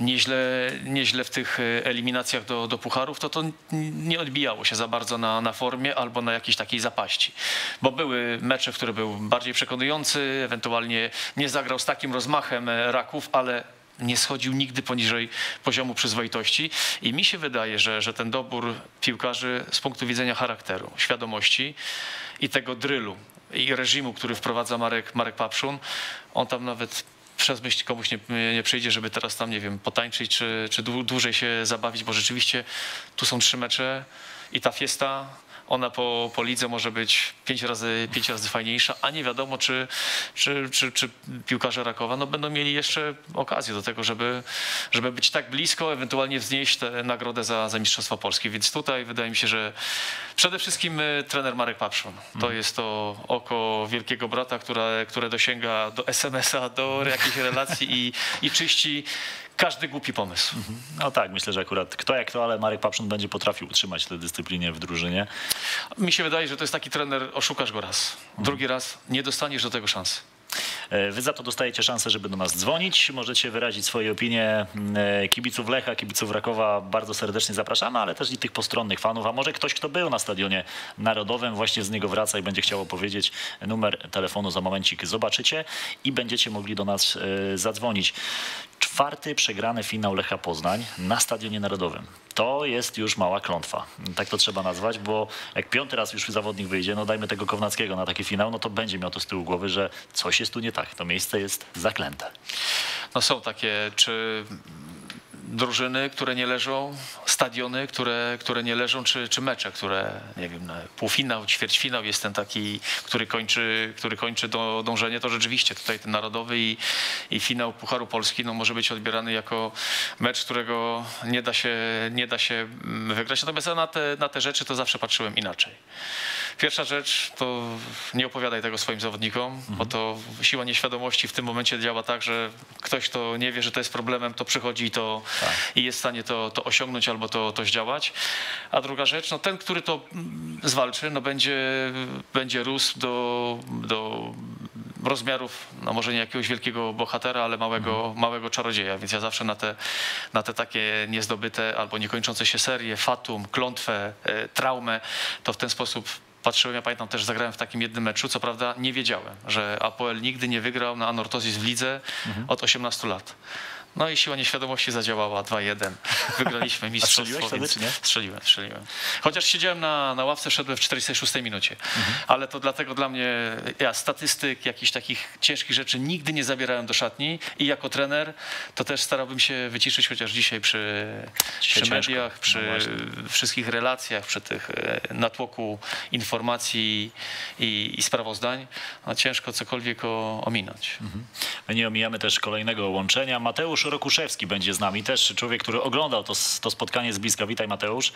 nieźle, nieźle w tych e, eliminacjach do, do pucharów, to to nie odbijało się za bardzo na, na formie albo na jakiejś takiej zapaści. Bo były mecze, w których był bardziej przekonujący, ewentualnie nie zagrał z takim rozmachem e, Raków, ale nie schodził nigdy poniżej poziomu przyzwoitości i mi się wydaje, że, że ten dobór piłkarzy z punktu widzenia charakteru, świadomości i tego drylu i reżimu, który wprowadza Marek, Marek Papszun, on tam nawet przez myśl komuś nie, nie przyjdzie, żeby teraz tam, nie wiem, potańczyć czy, czy dłu- dłużej się zabawić, bo rzeczywiście tu są trzy mecze i ta fiesta, ona po, po lidze może być pięć razy, pięć razy fajniejsza, a nie wiadomo, czy, czy, czy, czy piłkarze Rakowa no, będą mieli jeszcze okazję do tego, żeby, żeby być tak blisko, ewentualnie wznieść tę nagrodę za, za Mistrzostwo Polskie. Więc tutaj wydaje mi się, że przede wszystkim y, trener Marek Papszun. To jest to oko wielkiego brata, które, które dosięga do SMS-a, do jakiejś relacji i, i czyści każdy głupi pomysł. No tak, myślę, że akurat kto jak to, ale Marek Papszun będzie potrafił utrzymać tę dyscyplinę w drużynie. Mi się wydaje, że to jest taki trener, oszukasz go raz, drugi raz nie dostaniesz do tego szansy. E, Wy za to dostajecie szansę, żeby do nas dzwonić. Możecie wyrazić swoje opinie. E, Kibiców Lecha, kibiców Rakowa bardzo serdecznie zapraszamy, ale też i tych postronnych fanów. A może ktoś, kto był na stadionie narodowym, właśnie z niego wraca i będzie chciał opowiedzieć. Numer telefonu za momencik zobaczycie i będziecie mogli do nas e, zadzwonić. Czwarty przegrany finał Lecha Poznań na Stadionie Narodowym. To jest już mała klątwa. Tak to trzeba nazwać, bo jak piąty raz już zawodnik wyjdzie, no dajmy tego Kownackiego na taki finał, no to będzie miał to z tyłu głowy, że coś jest tu nie tak. To miejsce jest zaklęte. No są takie, czy drużyny, które nie leżą, stadiony, które, które nie leżą, czy, czy mecze, które, nie wiem, półfinał, ćwierćfinał jest ten taki, który kończy, który kończy do, dążenie, to rzeczywiście tutaj ten narodowy i, i finał Pucharu Polski no, może być odbierany jako mecz, którego nie da się, nie da się wygrać. Natomiast ja na te, na te rzeczy to zawsze patrzyłem inaczej. Pierwsza rzecz to nie opowiadaj tego swoim zawodnikom, bo to siła nieświadomości w tym momencie działa tak, że ktoś, kto nie wie, że to jest problemem, to przychodzi i, to, i jest w stanie to, to osiągnąć albo to, to zdziałać. A druga rzecz, no ten, który to zwalczy, no będzie, będzie rósł do, do rozmiarów, no może nie jakiegoś wielkiego bohatera, ale małego, małego czarodzieja. Więc ja zawsze na te, na te takie niezdobyte albo niekończące się serie, fatum, klątwę, e, traumę, to w ten sposób patrzyłem. Ja pamiętam też, zagrałem w takim jednym meczu. Co prawda nie wiedziałem, że Apoel nigdy nie wygrał na Anortozis w lidze od 18 lat. No i siła nieświadomości zadziałała 2-1. Wygraliśmy mistrzostwo. strzeliłeś nie? Strzeliłem, strzeliłem. Chociaż siedziałem na, na ławce, szedłem w 46 minucie. Mhm. Ale to dlatego dla mnie, ja statystyk, jakichś takich ciężkich rzeczy nigdy nie zabierałem do szatni i jako trener to też starałbym się wyciszyć, chociaż dzisiaj przy, przy ciężko. mediach, No przy właśnie. wszystkich relacjach, przy tych e, natłoku informacji i, i sprawozdań, no ciężko cokolwiek o, ominąć. My nie omijamy też kolejnego łączenia. Mateusz Rokuszewski będzie z nami, też człowiek, który oglądał to, to spotkanie z bliska. Witaj Mateusz.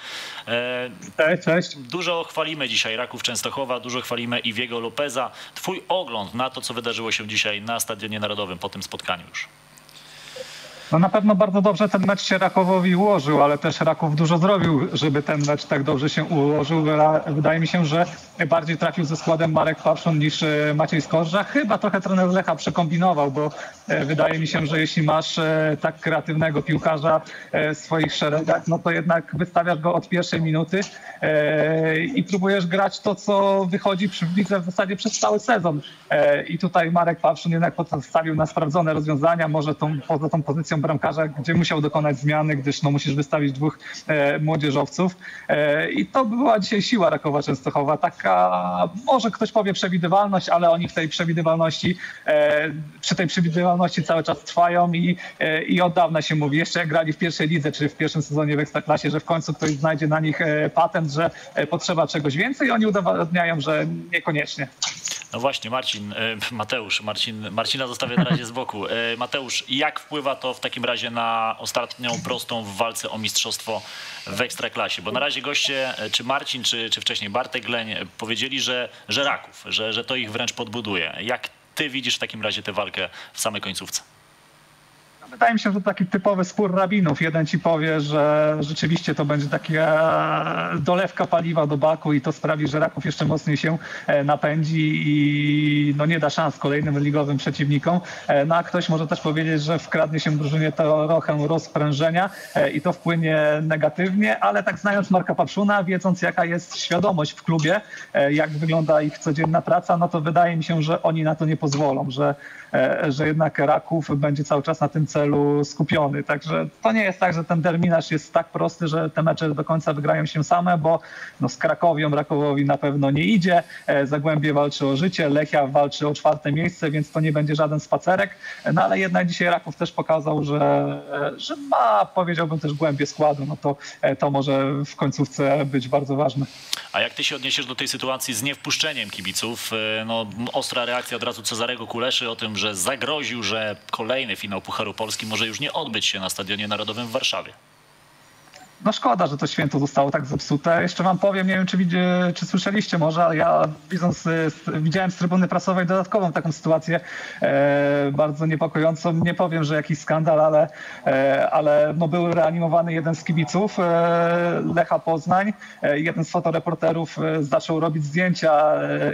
E, Cześć, cześć. Dużo chwalimy dzisiaj Raków Częstochowa, dużo chwalimy Iwiego Lopeza. Twój ogląd na to, co wydarzyło się dzisiaj na Stadionie Narodowym po tym spotkaniu już. No na pewno bardzo dobrze ten mecz się Rakowowi ułożył, ale też Raków dużo zrobił, żeby ten mecz tak dobrze się ułożył. Wydaje mi się, że bardziej trafił ze składem Marek Papszun niż e, Maciej Skorża. Chyba trochę trener Lecha przekombinował, bo e, wydaje mi się, że jeśli masz e, tak kreatywnego piłkarza w swoich szeregach, no to jednak wystawiasz go od pierwszej minuty i próbujesz grać to, co wychodzi przy w lidze w zasadzie przez cały sezon. I tutaj Marek Papszun jednak postawił na sprawdzone rozwiązania, może tą, poza tą pozycją bramkarza, gdzie musiał dokonać zmiany, gdyż no, musisz wystawić dwóch e, młodzieżowców. E, I to była dzisiaj siła Rakowa Częstochowa. Taka, może ktoś powie przewidywalność, ale oni w tej przewidywalności, e, przy tej przewidywalności cały czas trwają i, e, i od dawna się mówi, jeszcze jak grali w pierwszej lidze, czy w pierwszym sezonie w Ekstraklasie, że w końcu ktoś znajdzie na nich e, patent, że e, potrzeba czegoś więcej oni udowadniają, że niekoniecznie. No właśnie, Marcin, e, Mateusz, Marcin, Marcina zostawię na razie z boku. E, Mateusz, jak wpływa to w takim razie na ostatnią prostą w walce o mistrzostwo w Ekstraklasie? Bo na razie goście, e, czy Marcin, czy, czy wcześniej Bartek Gleń powiedzieli, że, że Raków, że, że to ich wręcz podbuduje. Jak ty widzisz w takim razie tę walkę w samej końcówce? Wydaje mi się, że to taki typowy spór rabinów. Jeden ci powie, że rzeczywiście to będzie taka dolewka paliwa do baku i to sprawi, że Raków jeszcze mocniej się e, napędzi i no nie da szans kolejnym ligowym przeciwnikom. E, No a ktoś może też powiedzieć, że wkradnie się drużynie trochę rozprężenia e, i to wpłynie negatywnie, ale tak znając Marka Papszuna, wiedząc jaka jest świadomość w klubie, jak wygląda ich codzienna praca, no to wydaje mi się, że oni na to nie pozwolą, że, że jednak Raków będzie cały czas na tym skupiony. Także to nie jest tak, że ten terminarz jest tak prosty, że te mecze do końca wygrają się same, bo no, z Krakowią Rakowowi na pewno nie idzie. E, Zagłębie walczy o życie, Lechia walczy o czwarte miejsce, więc to nie będzie żaden spacerek. No ale jednak dzisiaj Raków też pokazał, że, e, że ma, powiedziałbym też głębie składu. No to, e, to może w końcówce być bardzo ważne. A jak ty się odniesiesz do tej sytuacji z niewpuszczeniem kibiców? No, ostra reakcja od razu Cezarego Kuleszy o tym, że zagroził, że kolejny finał Pucharu Polski może już nie odbyć się na Stadionie Narodowym w Warszawie. No szkoda, że to święto zostało tak zepsute. Jeszcze wam powiem, nie wiem czy, czy słyszeliście może, ale ja widząc, y, widziałem z trybuny prasowej dodatkową taką sytuację e, bardzo niepokojącą. Nie powiem, że jakiś skandal, ale, e, ale no był reanimowany jeden z kibiców e, Lecha Poznań. E, jeden z fotoreporterów e, zaczął robić zdjęcia e,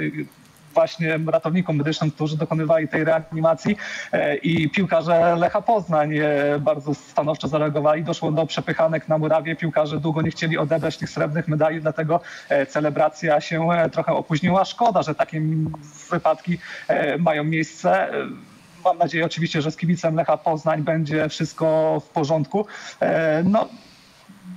właśnie ratownikom medycznym, którzy dokonywali tej reanimacji e, i piłkarze Lecha Poznań e, bardzo stanowczo zareagowali. Doszło do przepychanek na murawie. Piłkarze długo nie chcieli odebrać tych srebrnych medali, dlatego e, celebracja się trochę opóźniła. Szkoda, że takie wypadki mają miejsce. Mam nadzieję oczywiście, że z kibicem Lecha Poznań będzie wszystko w porządku. No,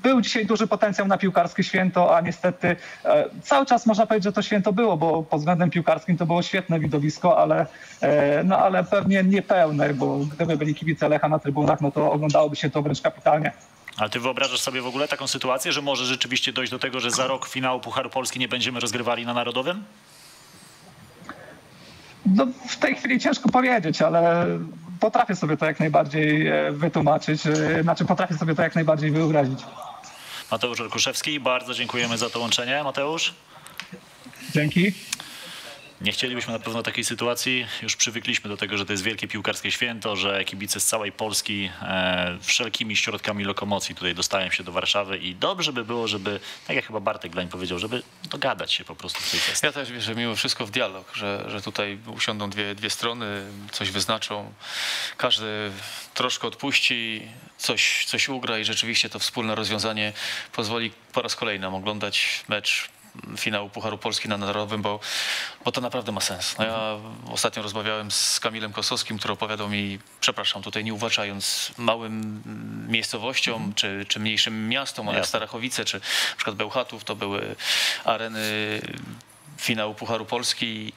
był dzisiaj duży potencjał na piłkarskie święto, a niestety e, cały czas można powiedzieć, że to święto było, bo pod względem piłkarskim to było świetne widowisko, ale, e, no, ale pewnie niepełne, bo gdyby byli kibice Lecha na trybunach, no to oglądałoby się to wręcz kapitalnie. Ale ty wyobrażasz sobie w ogóle taką sytuację, że może rzeczywiście dojść do tego, że za rok finału Pucharu Polski nie będziemy rozgrywali na Narodowym? No, w tej chwili ciężko powiedzieć, ale potrafię sobie to jak najbardziej e, wytłumaczyć, znaczy potrafię sobie to jak najbardziej wyobrazić. Mateusz Orkuszewski, bardzo dziękujemy za to łączenie. Mateusz? Dzięki. Nie chcielibyśmy na pewno takiej sytuacji. Już przywykliśmy do tego, że to jest wielkie piłkarskie święto, że kibice z całej Polski e, wszelkimi środkami lokomocji tutaj dostają się do Warszawy i dobrze by było, żeby, tak jak chyba Bartek Glań powiedział, żeby dogadać się po prostu w tej kwestii. Ja też wierzę mimo wszystko w dialog, że, że tutaj usiądą dwie, dwie strony, coś wyznaczą, każdy troszkę odpuści, coś, coś ugra i rzeczywiście to wspólne rozwiązanie pozwoli po raz kolejny oglądać mecz finału Pucharu Polski na Narodowym, bo, bo to naprawdę ma sens. No ja ostatnio rozmawiałem z Kamilem Kosowskim, który opowiadał mi, przepraszam, tutaj nie uważając małym miejscowościom czy, czy mniejszym miastom, ale Jasne. Starachowice czy na przykład Bełchatów, to były areny finału Pucharu Polski.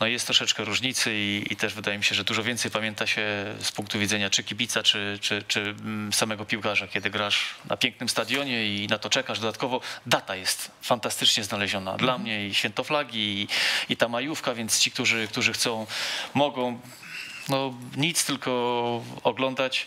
No jest troszeczkę różnicy i, i też wydaje mi się, że dużo więcej pamięta się z punktu widzenia czy kibica, czy, czy, czy mm, samego piłkarza, kiedy grasz na pięknym stadionie i na to czekasz. Dodatkowo data jest fantastycznie znaleziona dla mnie i święto flagi i, i ta majówka, więc ci, którzy, którzy chcą, mogą no, nic, tylko oglądać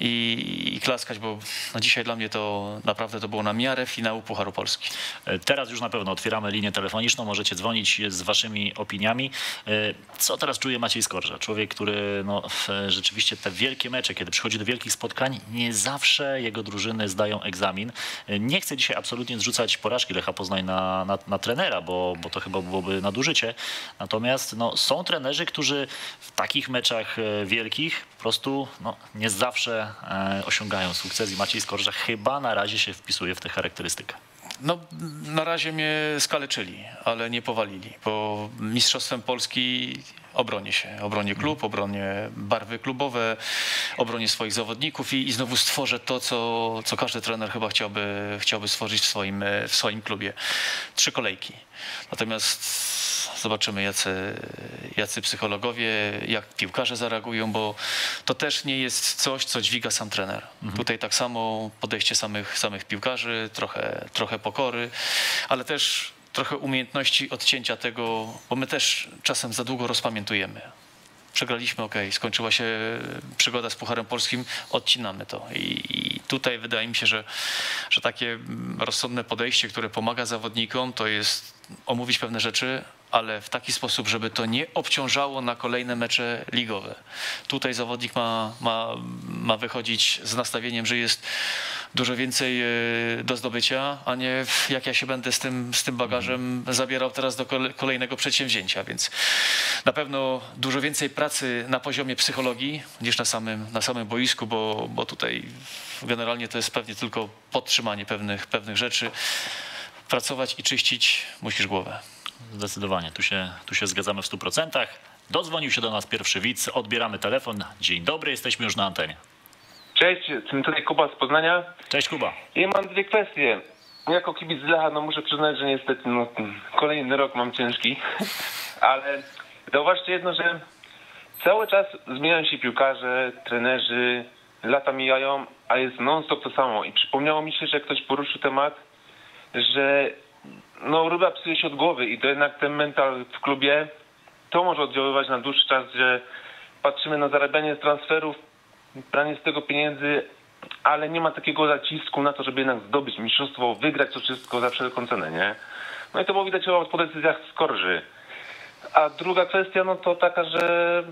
i, i klaskać, bo no, dzisiaj dla mnie to naprawdę to było na miarę finału Pucharu Polski. E, Teraz już na pewno otwieramy linię telefoniczną, możecie dzwonić z waszymi opiniami. E, Co teraz czuje Maciej Skorża? Człowiek, który no, e, rzeczywiście te wielkie mecze, kiedy przychodzi do wielkich spotkań, nie zawsze jego drużyny zdają egzamin. E, Nie chcę dzisiaj absolutnie zrzucać porażki Lecha Poznań na, na, na trenera, bo, bo to chyba byłoby nadużycie. Natomiast no, są trenerzy, którzy w takich meczach e, wielkich po prostu no, nie zawsze e, osiągają sukces i Maciej Skorża chyba na razie się wpisuje w tę charakterystykę. No, na razie mnie skaleczyli, ale nie powalili, bo mistrzostwem Polski obronię się. Obronię klub, obronię barwy klubowe, obronię swoich zawodników i, i znowu stworzę to, co, co każdy trener chyba chciałby, chciałby stworzyć w swoim, w swoim klubie. Trzy kolejki. Natomiast zobaczymy, jacy, jacy psychologowie, jak piłkarze zareagują, bo to też nie jest coś, co dźwiga sam trener. Tutaj tak samo podejście samych, samych piłkarzy, trochę, trochę pokory, ale też trochę umiejętności odcięcia tego, bo my też czasem za długo rozpamiętujemy. Przegraliśmy, ok, skończyła się przygoda z Pucharem Polskim, odcinamy to. I, I tutaj wydaje mi się, że, że takie mm, rozsądne podejście, które pomaga zawodnikom, to jest omówić pewne rzeczy, ale w taki sposób, żeby to nie obciążało na kolejne mecze ligowe. Tutaj zawodnik ma, ma, ma wychodzić z nastawieniem, że jest dużo więcej e, do zdobycia, a nie jak ja się będę z tym, z tym bagażem zabierał teraz do kole- kolejnego przedsięwzięcia. Więc na pewno dużo więcej pracy na poziomie psychologii niż na samym, na samym boisku, bo, bo tutaj generalnie to jest pewnie tylko podtrzymanie pewnych, pewnych rzeczy. Pracować i czyścić musisz głowę. Zdecydowanie, tu się, tu się zgadzamy w 100%. Dodzwonił się do nas pierwszy widz, odbieramy telefon. Dzień dobry, jesteśmy już na antenie. Cześć, tutaj Kuba z Poznania. Cześć Kuba. I mam dwie kwestie. Jako kibic Lecha, no muszę przyznać, że niestety no, kolejny rok mam ciężki, ale zauważcie jedno, że cały czas zmieniają się piłkarze, trenerzy, lata mijają, a jest non-stop to samo. I przypomniało mi się, że ktoś poruszył temat, że no ryba psuje się od głowy i to jednak ten mental w klubie, to może oddziaływać na dłuższy czas, że patrzymy na zarabianie z transferów, branie z tego pieniędzy, ale nie ma takiego zacisku na to, żeby jednak zdobyć mistrzostwo, wygrać to wszystko za wszelką cenę, nie? No i to było widać chyba po decyzjach Skorży. A druga kwestia, no to taka, że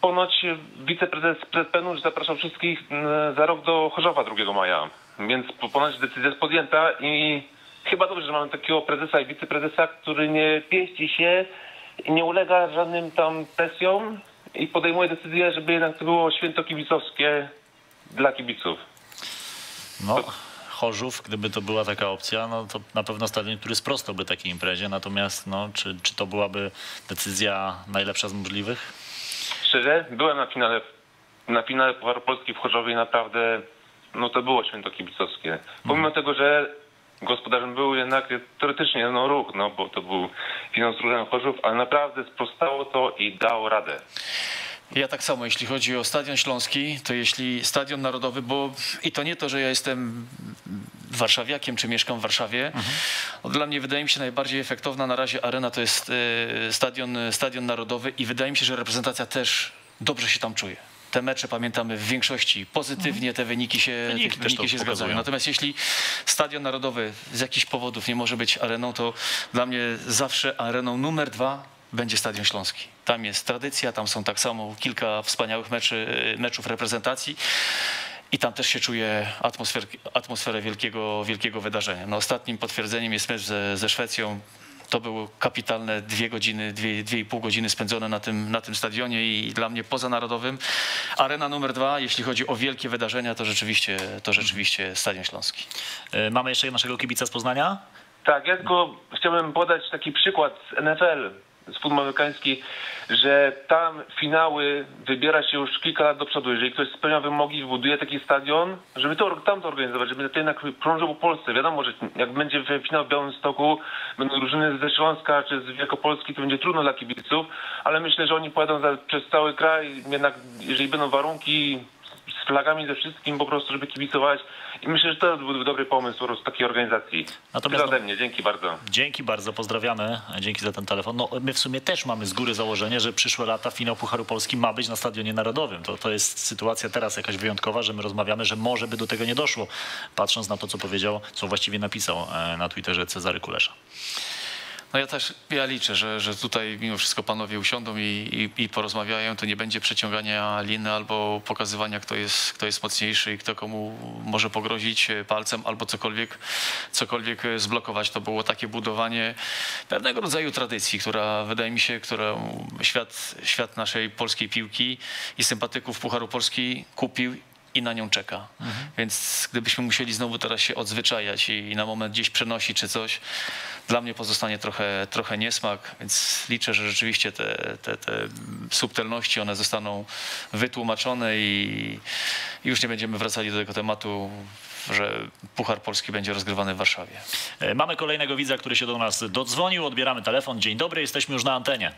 ponoć wiceprezes PZPN zapraszał wszystkich mm, za rok do Chorzowa 2 maja. Więc ponoć decyzja jest podjęta i chyba dobrze, że mamy takiego prezesa i wiceprezesa, który nie pieści się i nie ulega żadnym tam presjom i podejmuje decyzję, żeby jednak to było święto kibicowskie dla kibiców. No, Chorzów, gdyby to była taka opcja, no to na pewno stadion, który sprostałby takiej imprezie. Natomiast no, czy, czy to byłaby decyzja najlepsza z możliwych? Szczerze, byłem na finale, na finale Pucharu Polski w Chorzowie i naprawdę no to było święto kibicowskie. Pomimo tego, że gospodarzem był jednak teoretycznie no ruch, no bo to był finał z ruchem Chorzów, ale naprawdę sprostało to i dało radę. Ja tak samo, jeśli chodzi o Stadion Śląski, to jeśli Stadion Narodowy, bo i to nie to, że ja jestem warszawiakiem, czy mieszkam w Warszawie. No, Dla mnie wydaje mi się najbardziej efektowna na razie arena to jest e, stadion, stadion Narodowy i wydaje mi się, że reprezentacja też dobrze się tam czuje. Te mecze pamiętamy w większości pozytywnie, te wyniki się, Wyniki te wyniki się zgadzają. Natomiast jeśli Stadion Narodowy z jakichś powodów nie może być areną, to dla mnie zawsze areną numer dwa będzie Stadion Śląski. Tam jest tradycja, tam są tak samo kilka wspaniałych meczy, meczów reprezentacji. I tam też się czuje atmosfer, atmosferę wielkiego, wielkiego wydarzenia. No, ostatnim potwierdzeniem jest mecz ze, ze Szwecją. To były kapitalne dwie godziny, dwie, dwie i pół godziny spędzone na tym, na tym stadionie i dla mnie pozanarodowym. Arena numer dwa, jeśli chodzi o wielkie wydarzenia, to rzeczywiście, to rzeczywiście Stadion Śląski. E, Mamy jeszcze naszego kibica z Poznania? Tak, ja tylko chciałbym podać taki przykład z NFL, z amerykański, że tam finały wybiera się już kilka lat do przodu. Jeżeli ktoś spełnia wymogi, buduje taki stadion, żeby to, tam to organizować, żeby to jednak krążył po Polsce. Wiadomo, że jak będzie finał w Białymstoku, będą drużyny ze Śląska czy z Wielkopolski, to będzie trudno dla kibiców, ale myślę, że oni pojadą za, przez cały kraj, jednak jeżeli będą warunki z flagami, ze wszystkim po prostu, żeby kibicować. I myślę, że to byłby dobry pomysł po prostu takiej organizacji. Natomiast Tyle ode mnie, dzięki bardzo. Dzięki bardzo, pozdrawiamy. Dzięki za ten telefon. No, my w sumie też mamy z góry założenie, że przyszłe lata finał Pucharu Polski ma być na Stadionie Narodowym. To, to jest sytuacja teraz jakaś wyjątkowa, że my rozmawiamy, że może by do tego nie doszło, patrząc na to, co powiedział, co właściwie napisał e, na Twitterze Cezary Kulesza. No ja też ja liczę, że, że tutaj mimo wszystko panowie usiądą i, i, i porozmawiają. To nie będzie przeciągania liny albo pokazywania, kto jest, kto jest mocniejszy i kto komu może pogrozić palcem albo cokolwiek, cokolwiek zblokować. To było takie budowanie pewnego rodzaju tradycji, która wydaje mi się, którą świat, świat naszej polskiej piłki i sympatyków Pucharu Polski kupił i na nią czeka. Więc gdybyśmy musieli znowu teraz się odzwyczajać i na moment gdzieś przenosić czy coś, dla mnie pozostanie trochę, trochę niesmak, więc liczę, że rzeczywiście te, te, te subtelności one zostaną wytłumaczone i i już nie będziemy wracali do tego tematu, że Puchar Polski będzie rozgrywany w Warszawie. E, Mamy kolejnego widza, który się do nas dodzwonił. Odbieramy telefon. Dzień dobry, jesteśmy już na antenie.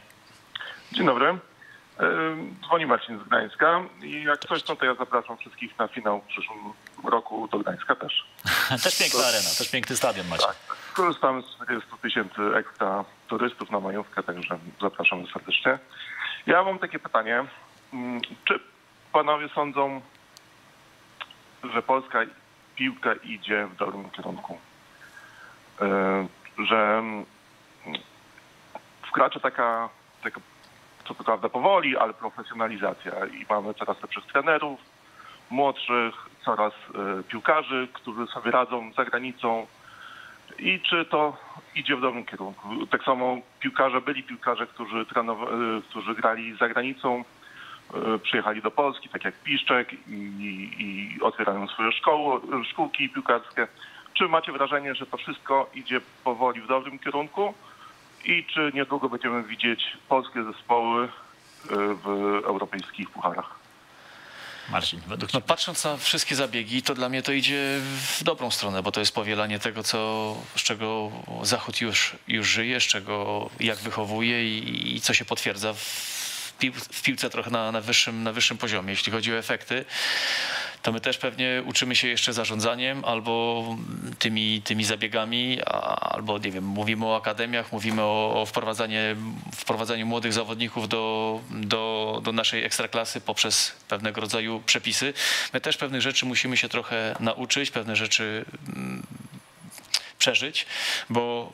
Dzień dobry. Dzwoni Marcin z Gdańska i jak coś, no to ja zapraszam wszystkich na finał w przyszłym roku do Gdańska też. Też piękna arena, też piękny stadion macie. Tak. Korzystamy z 40 tysięcy ekstra turystów na majówkę, także zapraszamy serdecznie. Ja mam takie pytanie. Mm, Czy panowie sądzą, że polska piłka idzie w dobrym kierunku? Że mm, wkracza taka, taka co to prawda powoli, ale profesjonalizacja i mamy coraz lepszych trenerów, młodszych, coraz e, piłkarzy, którzy sobie radzą za granicą i czy to idzie w dobrym kierunku. Tak samo piłkarze, byli piłkarze, którzy, trenowa- e, którzy grali za granicą, e, przyjechali do Polski, tak jak Piszczek i, i otwierają swoje szkoły, szkółki piłkarskie. Czy macie wrażenie, że to wszystko idzie powoli w dobrym kierunku? I czy niedługo będziemy widzieć polskie zespoły y, w europejskich pucharach? Marcin, według No, patrząc na wszystkie zabiegi, to dla mnie to idzie w dobrą stronę, bo to jest powielanie tego, co, z czego Zachód już, już żyje, z czego jak wychowuje i, i co się potwierdza w, w piłce trochę na, na, wyższym, na wyższym poziomie. Jeśli chodzi o efekty, to my też pewnie uczymy się jeszcze zarządzaniem albo tymi, tymi zabiegami, albo nie wiem, mówimy o akademiach, mówimy o, o wprowadzaniu młodych zawodników do, do, do naszej ekstraklasy poprzez pewnego rodzaju przepisy. My też pewnych rzeczy musimy się trochę nauczyć, pewne rzeczy mm, przeżyć, bo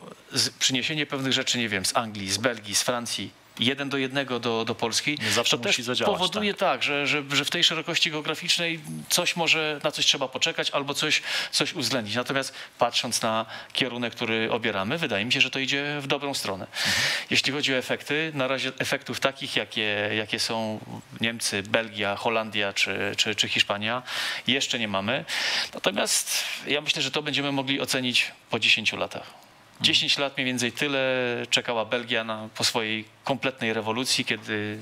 przyniesienie pewnych rzeczy, nie wiem, z Anglii, z Belgii, z Francji, jeden do jednego do, do Polski, Nie zawsze to musi też zadziałać, powoduje tak, że, że, że w tej szerokości geograficznej coś może, na coś trzeba poczekać albo coś, coś uwzględnić. Natomiast patrząc na kierunek, który obieramy, wydaje mi się, że to idzie w dobrą stronę. Jeśli chodzi o efekty, na razie efektów takich, jakie, jakie są Niemcy, Belgia, Holandia czy, czy, czy Hiszpania, jeszcze nie mamy. Natomiast ja myślę, że to będziemy mogli ocenić po 10 latach. 10 lat mniej więcej tyle czekała Belgia na, po swojej kompletnej rewolucji, kiedy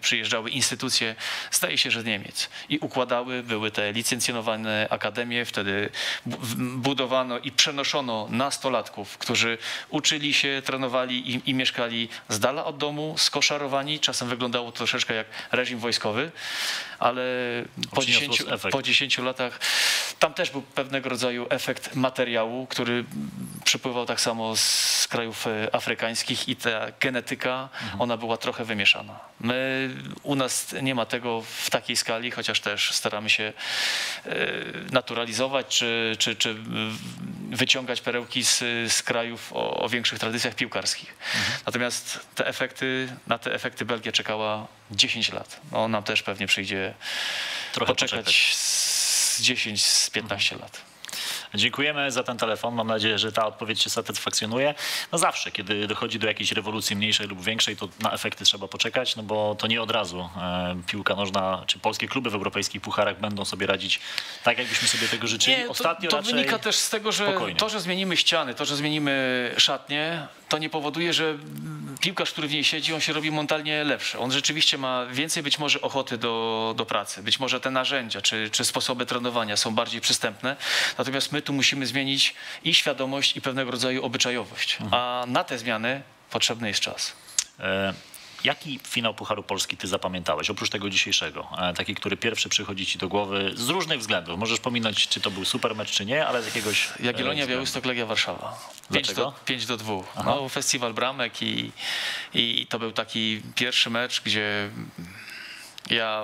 przyjeżdżały instytucje, zdaje się, że z Niemiec i układały, były te licencjonowane akademie, wtedy budowano i przenoszono nastolatków, którzy uczyli się, trenowali i, i mieszkali z dala od domu, skoszarowani, czasem wyglądało to troszeczkę jak reżim wojskowy, ale po Przyniosło 10, efekt. po 10 latach tam też był pewnego rodzaju efekt materiału, który przypływał tak samo z krajów e, afrykańskich i ta genetyka, ona była trochę wymieszana. My, u nas nie ma tego w takiej skali, chociaż też staramy się e, naturalizować czy, czy, czy wyciągać perełki z, z krajów o, o większych tradycjach piłkarskich. Natomiast te efekty, na te efekty Belgia czekała 10 lat. No, nam też pewnie przyjdzie Trochę poczekać poczekać. z 10, z 15 lat. Dziękujemy za ten telefon. Mam nadzieję, że ta odpowiedź się satysfakcjonuje. No zawsze, kiedy dochodzi do jakiejś rewolucji mniejszej lub większej, to na efekty trzeba poczekać, no bo to nie od razu e, piłka nożna, czy polskie kluby w europejskich pucharach będą sobie radzić tak, jakbyśmy sobie tego życzyli. Nie, to, Ostatnio to raczej... wynika też z tego, że spokojnie. to, że zmienimy ściany, to, że zmienimy szatnie, to nie powoduje, że piłkarz, który w niej siedzi, on się robi mentalnie lepszy. On rzeczywiście ma więcej być może ochoty do, do pracy. Być może te narzędzia czy, czy sposoby trenowania są bardziej przystępne. Natomiast my tu musimy zmienić i świadomość, i pewnego rodzaju obyczajowość. A na te zmiany potrzebny jest czas. E, Jaki finał Pucharu Polski ty zapamiętałeś, oprócz tego dzisiejszego? E, Taki, który pierwszy przychodzi ci do głowy z różnych względów. Możesz pominąć, czy to był super mecz, czy nie, ale z jakiegoś e, Jagiellonia. Białystok, Legia Warszawa. 5 Dlaczego? do, 5 do 2. Aha. No, festiwal bramek i, i to był taki pierwszy mecz, gdzie ja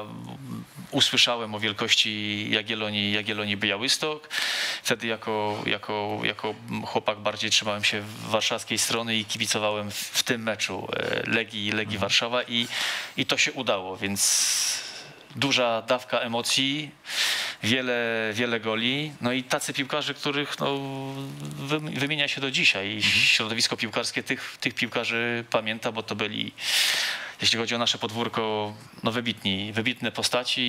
usłyszałem o wielkości Jagiellonii, Jagiellonii Białystok. Wtedy jako, jako, jako chłopak bardziej trzymałem się warszawskiej strony i kibicowałem w, tym meczu e, Legii, Legii Warszawa i, i to się udało, więc duża dawka emocji, wiele, wiele goli. No i tacy piłkarze, których no, wy- wymienia się do dzisiaj. I środowisko piłkarskie tych, tych piłkarzy pamięta, bo to byli, jeśli chodzi o nasze podwórko, no wybitni, wybitne postaci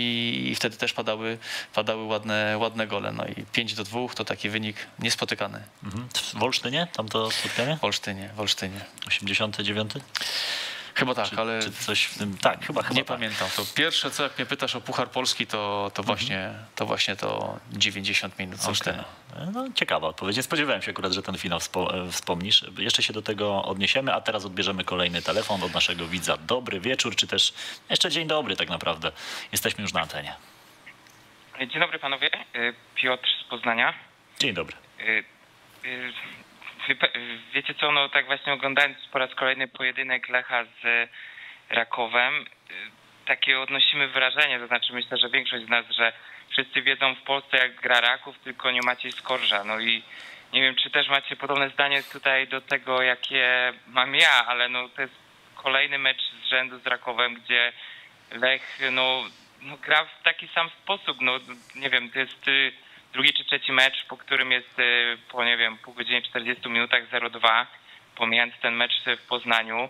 i wtedy też padały, padały ładne, ładne gole. No i 5 do 2 to taki wynik niespotykany Mhm. W Olsztynie, tam to spotkanie? w Olsztynie. W Olsztynie. 89? Chyba tak, Czy, ale czy coś w tym... Tak, chyba, chyba nie tak. pamiętam. To pierwsze, co jak mnie pytasz o Puchar Polski, to, Mhm. to, właśnie, to właśnie to 90 minut Olsztyna. Okej. No, ciekawa odpowiedź. Nie spodziewałem się akurat, że ten finał e, wspomnisz. Jeszcze się do tego odniesiemy, a teraz odbierzemy kolejny telefon od naszego widza. Dobry wieczór, czy też jeszcze dzień dobry tak naprawdę. Jesteśmy już na antenie. Dzień dobry panowie, Y, Piotr z Poznania. Dzień dobry. Wiecie co, no tak właśnie oglądając po raz kolejny pojedynek Lecha z Rakowem, y, takie odnosimy wrażenie, to znaczy myślę, że większość z nas, że wszyscy wiedzą w Polsce jak gra Raków, tylko nie Maciej Skorża. No i nie wiem, czy też macie podobne zdanie tutaj do tego, jakie mam ja, ale no to jest kolejny mecz z rzędu z Rakowem, gdzie Lech no, no gra w taki sam sposób. No nie wiem, to jest y, drugi czy trzeci mecz, po którym jest y, po nie wiem, pół godziny 40 minutach 0-2, pomijając ten mecz w Poznaniu,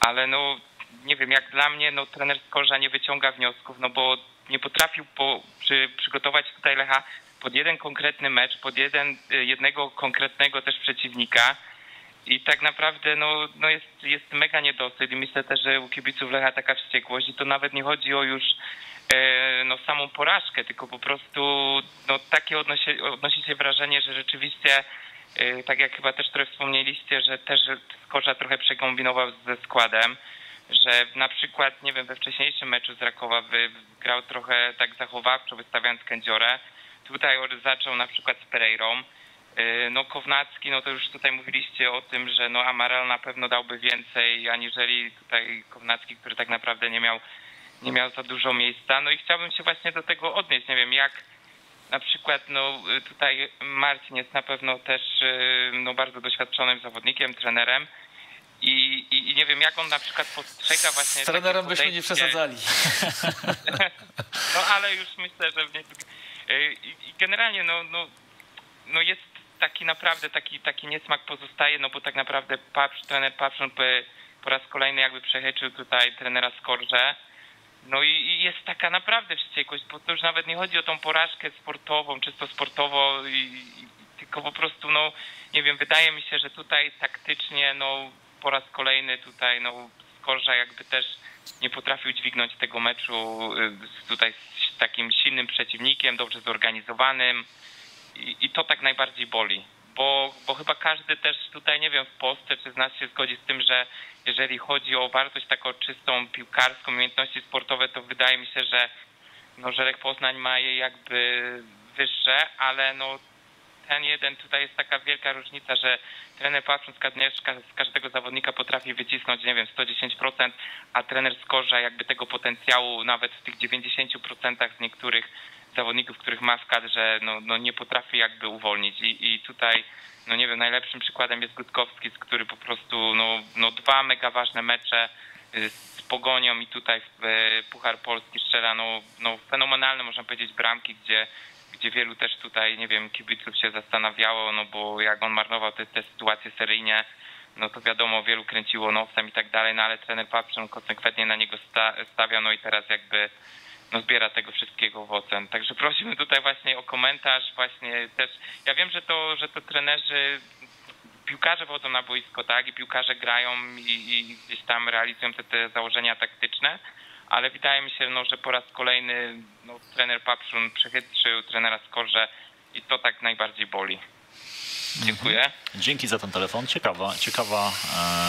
ale no nie wiem, jak dla mnie no trener Skorża nie wyciąga wniosków, no bo nie potrafił po, przy, przygotować tutaj Lecha pod jeden konkretny mecz, pod jeden, y, jednego konkretnego też przeciwnika. I tak naprawdę no, no jest, jest mega niedosyt. I myślę też, że u kibiców Lecha taka wściekłość. I to nawet nie chodzi o już no, samą porażkę, tylko po prostu no, takie odnosi, odnosi się wrażenie, że rzeczywiście, e, tak jak chyba też trochę wspomnieliście, że też Skorza trochę przekombinował ze składem, że na przykład, nie wiem, we wcześniejszym meczu z Rakowa wy, grał trochę tak zachowawczo, wystawiając kędziorę. Tutaj zaczął na przykład z Pereirą. E, no Kownacki, no to już tutaj mówiliście o tym, że no Amaral na pewno dałby więcej, aniżeli tutaj Kownacki, który tak naprawdę nie miał nie miał za dużo miejsca. No i chciałbym się właśnie do tego odnieść. Nie wiem, jak na przykład no, tutaj Marcin jest na pewno też no, bardzo doświadczonym zawodnikiem, trenerem. I, i, I nie wiem, jak on na przykład postrzega właśnie. Z trenerem byśmy nie przesadzali. no ale już myślę, że. Nie... I, I generalnie no, no, no jest taki naprawdę taki, taki niesmak pozostaje, no bo tak naprawdę Paprz, trener Papszun po raz kolejny jakby przechyczył tutaj trenera Skorże no i jest taka naprawdę wściekłość, bo to już nawet nie chodzi o tą porażkę sportową, czysto sportowo, i, tylko po prostu, no nie wiem, wydaje mi się, że tutaj taktycznie, no po raz kolejny tutaj, no Skorża jakby też nie potrafił dźwignąć tego meczu y, tutaj z takim silnym przeciwnikiem, dobrze zorganizowanym i, i to tak najbardziej boli bo, bo chyba każdy też tutaj, nie wiem, w Polsce czy z nas się zgodzi z tym, że jeżeli chodzi o wartość taką czystą piłkarską, umiejętności sportowe, to wydaje mi się, że no, Żelek Poznań ma je jakby wyższe, ale no ten jeden tutaj jest taka wielka różnica, że trener patrząc z każdego zawodnika potrafi wycisnąć, nie wiem, 110%, a trener Skorza jakby tego potencjału nawet w tych 90% z niektórych zawodników, których ma w kadrze, no, no nie potrafi jakby uwolnić. I, I tutaj, no nie wiem, najlepszym przykładem jest Gutkowski, który po prostu no, no dwa mega ważne mecze y, z Pogonią i tutaj w Puchar Polski strzela no, no fenomenalne, można powiedzieć, bramki, gdzie gdzie wielu też tutaj, nie wiem, kibiców się zastanawiało, no bo jak on marnował te, te sytuacje seryjnie, no to wiadomo, wielu kręciło nosem i tak dalej, no ale trener Papszyn konsekwentnie na niego sta, stawia, no i teraz jakby no, zbiera tego wszystkiego owocem. Także prosimy tutaj właśnie o komentarz, właśnie też, ja wiem, że to, że to trenerzy, piłkarze wchodzą na boisko, tak, i piłkarze grają i, i gdzieś tam realizują te, te założenia taktyczne, ale wydaje mi się, no, że po raz kolejny no, trener Papszun przechytrzył trenera Skorze i to tak najbardziej boli. Dziękuję. Mhm. Dzięki za ten telefon. Ciekawa, ciekawa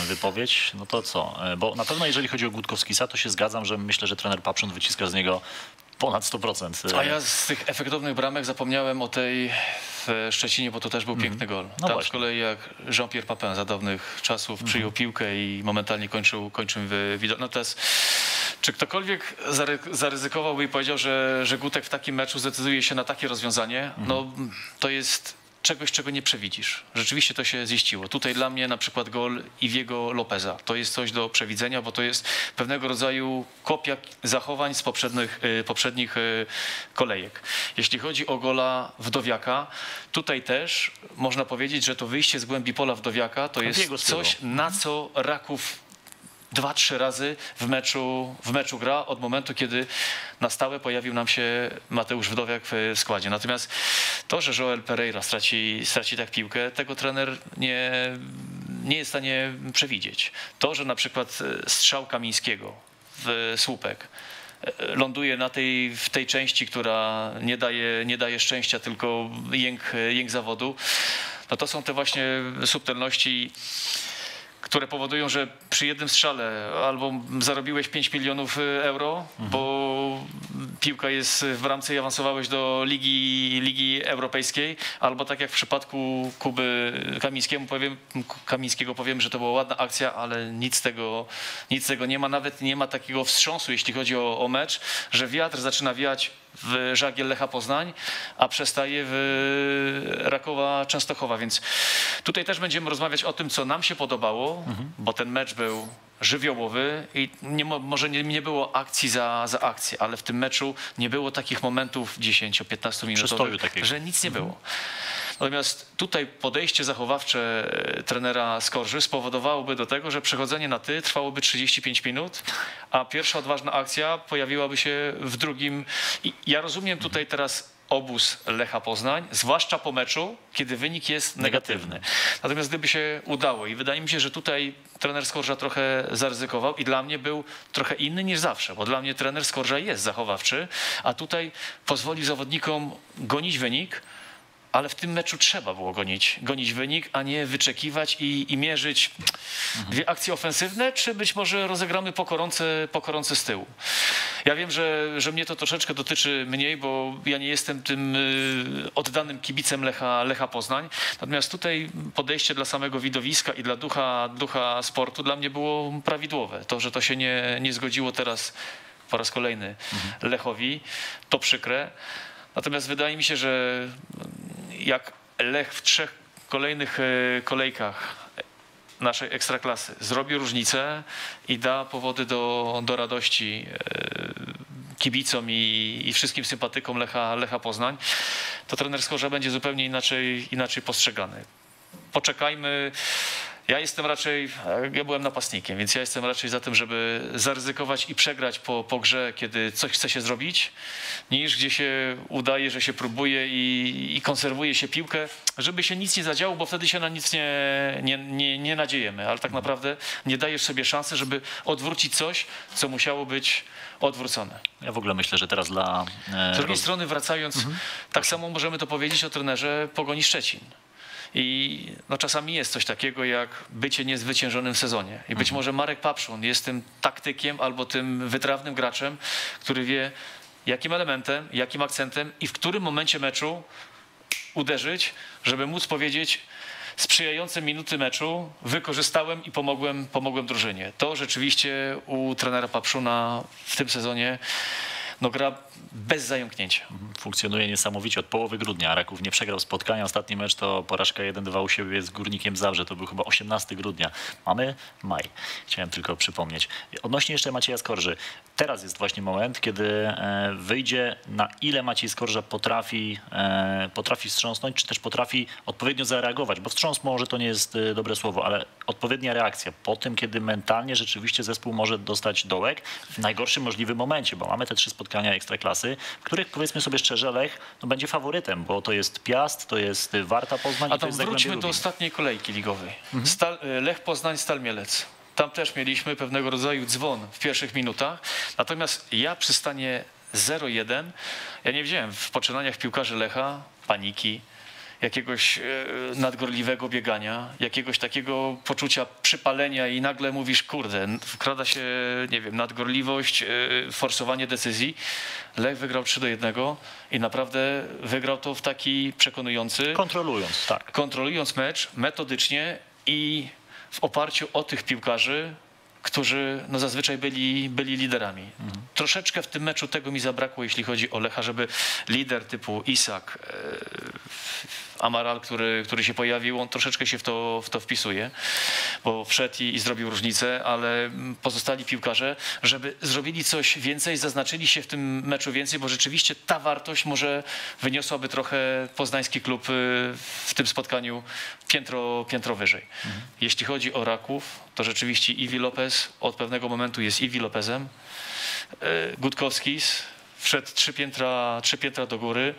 e, wypowiedź. No to co? E, bo na pewno jeżeli chodzi o Gutkowskisa, to się zgadzam, że myślę, że trener Papszun wyciska z niego ponad 100%. A ja z tych efektownych bramek zapomniałem o tej w Szczecinie, bo to też był mm. piękny gol. No Tam właśnie. z kolei jak Jean-Pierre Papin za dawnych czasów mm. przyjął piłkę i momentalnie kończył, kończył widok. No teraz czy ktokolwiek zaryzykowałby i powiedział, że, że Gutek w takim meczu zdecyduje się na takie rozwiązanie? No to jest czegoś, czego nie przewidzisz. Rzeczywiście to się ziściło. Tutaj dla mnie na przykład gol Iwiego Lopeza. To jest coś do przewidzenia, bo to jest pewnego rodzaju kopia zachowań z poprzednich, y, poprzednich y, kolejek. Jeśli chodzi o gola Wdowiaka, tutaj też można powiedzieć, że to wyjście z głębi pola Wdowiaka to jest coś, na co Raków dwa, trzy razy w meczu, w meczu gra od momentu, kiedy na stałe pojawił nam się Mateusz Wdowiak w składzie. Natomiast to, że Joel Pereira straci, straci tak piłkę, tego trener nie, nie jest w stanie przewidzieć. To, że na przykład strzał Kamińskiego w słupek e, ląduje na tej, w tej części, która nie daje, nie daje szczęścia, tylko jęk, jęk zawodu, no to są te właśnie subtelności które powodują, że przy jednym strzale albo zarobiłeś 5 milionów y, euro, mhm. bo piłka jest w bramce i awansowałeś do Ligi, Ligi Europejskiej, albo tak jak w przypadku Kuby Kamińskiego powiem, Kamińskiego powiem, że to była ładna akcja, ale nic z tego, nic z tego nie ma. Nawet nie ma takiego wstrząsu, jeśli chodzi o, o mecz, że wiatr zaczyna wiać w Żagiel Lecha Poznań, a przestaje w Rakowa Częstochowa. Więc tutaj też będziemy rozmawiać o tym, co nam się podobało, mhm. bo ten mecz był żywiołowy i nie, może nie, nie, było akcji za, za akcję, ale w tym meczu nie było takich momentów 10-15 minutowych, że nic nie mhm. Natomiast tutaj podejście zachowawcze e, trenera Skorży spowodowałoby do tego, że przechodzenie na ty trwałoby 35 minut, a pierwsza odważna akcja pojawiłaby się w drugim. I ja rozumiem tutaj teraz obóz Lecha Poznań, zwłaszcza po meczu, kiedy wynik jest negatywny. Natomiast gdyby się udało i wydaje mi się, że tutaj trener Skorża trochę zaryzykował i dla mnie był trochę inny niż zawsze, bo dla mnie trener Skorża jest zachowawczy, a tutaj pozwoli zawodnikom gonić wynik, ale w tym meczu trzeba było gonić, gonić wynik, a nie wyczekiwać i, i mierzyć dwie akcje ofensywne, czy być może rozegramy po koronce, po koronce z tyłu. Ja wiem, że, że mnie to troszeczkę dotyczy mniej, bo ja nie jestem tym y, oddanym kibicem Lecha, Lecha Poznań. Natomiast tutaj podejście dla samego widowiska i dla ducha, ducha sportu dla mnie było prawidłowe. To, że to się nie, nie zgodziło teraz po raz kolejny Lechowi, to przykre. Natomiast wydaje mi się, że jak Lech w trzech kolejnych e, kolejkach naszej ekstraklasy zrobi różnicę i da powody do, do radości e, kibicom i, i wszystkim sympatykom Lecha, Lecha Poznań, to trener Skorza będzie zupełnie inaczej, inaczej postrzegany. Poczekajmy. Ja jestem raczej, ja byłem napastnikiem, więc ja jestem raczej za tym, żeby zaryzykować i przegrać po, po grze, kiedy coś chce się zrobić, niż gdzie się udaje, że się próbuje i, i konserwuje się piłkę, żeby się nic nie zadziało, bo wtedy się na nic nie, nie, nie, nie nadziejemy, ale tak naprawdę nie dajesz sobie szansy, żeby odwrócić coś, co musiało być odwrócone. Ja w ogóle myślę, że teraz dla... e, Z drugiej strony wracając, tak samo możemy to powiedzieć o trenerze Pogoni Szczecin. I no, czasami jest coś takiego jak bycie niezwyciężonym w sezonie. I być może Marek Papszun jest tym taktykiem albo tym wytrawnym graczem, który wie, jakim elementem, jakim akcentem i w którym momencie meczu uderzyć, żeby móc powiedzieć sprzyjające minuty meczu wykorzystałem i pomogłem, pomogłem drużynie. To rzeczywiście u trenera Papszuna w tym sezonie no, gra bez zająknięcia. funkcjonuje niesamowicie od połowy grudnia. Raków nie przegrał spotkania. Ostatni mecz to porażka 1-2 u siebie z Górnikiem Zabrze. To był chyba 18 grudnia. Mamy maj. Chciałem tylko przypomnieć. Odnośnie jeszcze Macieja Skorży. Teraz jest właśnie moment, kiedy e, wyjdzie na ile Maciej Skorża potrafi, e, potrafi wstrząsnąć, czy też potrafi odpowiednio zareagować, bo wstrząs może to nie jest e, dobre słowo, ale odpowiednia reakcja po tym, kiedy mentalnie rzeczywiście zespół może dostać dołek w najgorszym możliwym momencie, bo mamy te trzy spotkania ekstraklasy, w których powiedzmy sobie szczerze Lech no, będzie faworytem, bo to jest Piast, to jest Warta Poznań A tam Zagłębie wróćmy do ostatniej kolejki ligowej. Stal, y, Lech Poznań, Stal Mielec. Tam też mieliśmy pewnego rodzaju dzwon w pierwszych minutach. Natomiast ja przy stanie 0-1, ja nie widziałem w poczynaniach piłkarzy Lecha paniki, jakiegoś e, nadgorliwego biegania, jakiegoś takiego poczucia przypalenia i nagle mówisz, kurde, wkrada się, nie wiem, nadgorliwość, e, forsowanie decyzji. Lech wygrał 3 do 1 i naprawdę wygrał to w taki przekonujący Kontrolując, tak. kontrolując mecz metodycznie i w oparciu o tych piłkarzy, którzy no zazwyczaj byli, byli liderami. Troszeczkę w tym meczu tego mi zabrakło, jeśli chodzi o Lecha, żeby lider typu Isak, e, Amaral, który, który się pojawił, on troszeczkę się w to, w to wpisuje, bo wszedł i, i zrobił różnicę, ale pozostali piłkarze, żeby zrobili coś więcej, zaznaczyli się w tym meczu więcej, bo rzeczywiście ta wartość może wyniosłaby trochę poznański klub y, w tym spotkaniu piętro, piętro wyżej. Jeśli chodzi o Raków, to rzeczywiście Iwi Lopez od pewnego momentu jest Iwi Lopezem. E, Gutkowskis wszedł trzy piętra, trzy piętra do góry.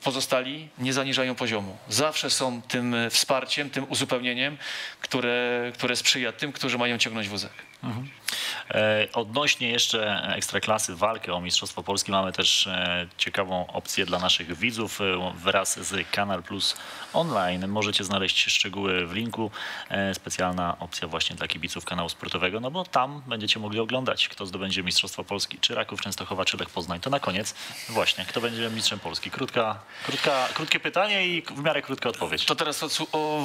E, Pozostali nie zaniżają poziomu. Zawsze są tym wsparciem, tym uzupełnieniem, które, które sprzyja tym, którzy mają ciągnąć wózek. E, Odnośnie jeszcze Ekstraklasy, walkę o Mistrzostwo Polski mamy też e, ciekawą opcję dla naszych widzów e, wraz z Kanal Plus Online. Możecie znaleźć szczegóły w linku. E, Specjalna opcja właśnie dla kibiców kanału sportowego, no bo tam będziecie mogli oglądać, kto zdobędzie Mistrzostwo Polski, czy Raków Częstochowa, czy Lech Poznań. To na koniec właśnie, kto będzie mistrzem Polski. Krótka, krótka, krótkie pytanie i w miarę krótka odpowiedź. To teraz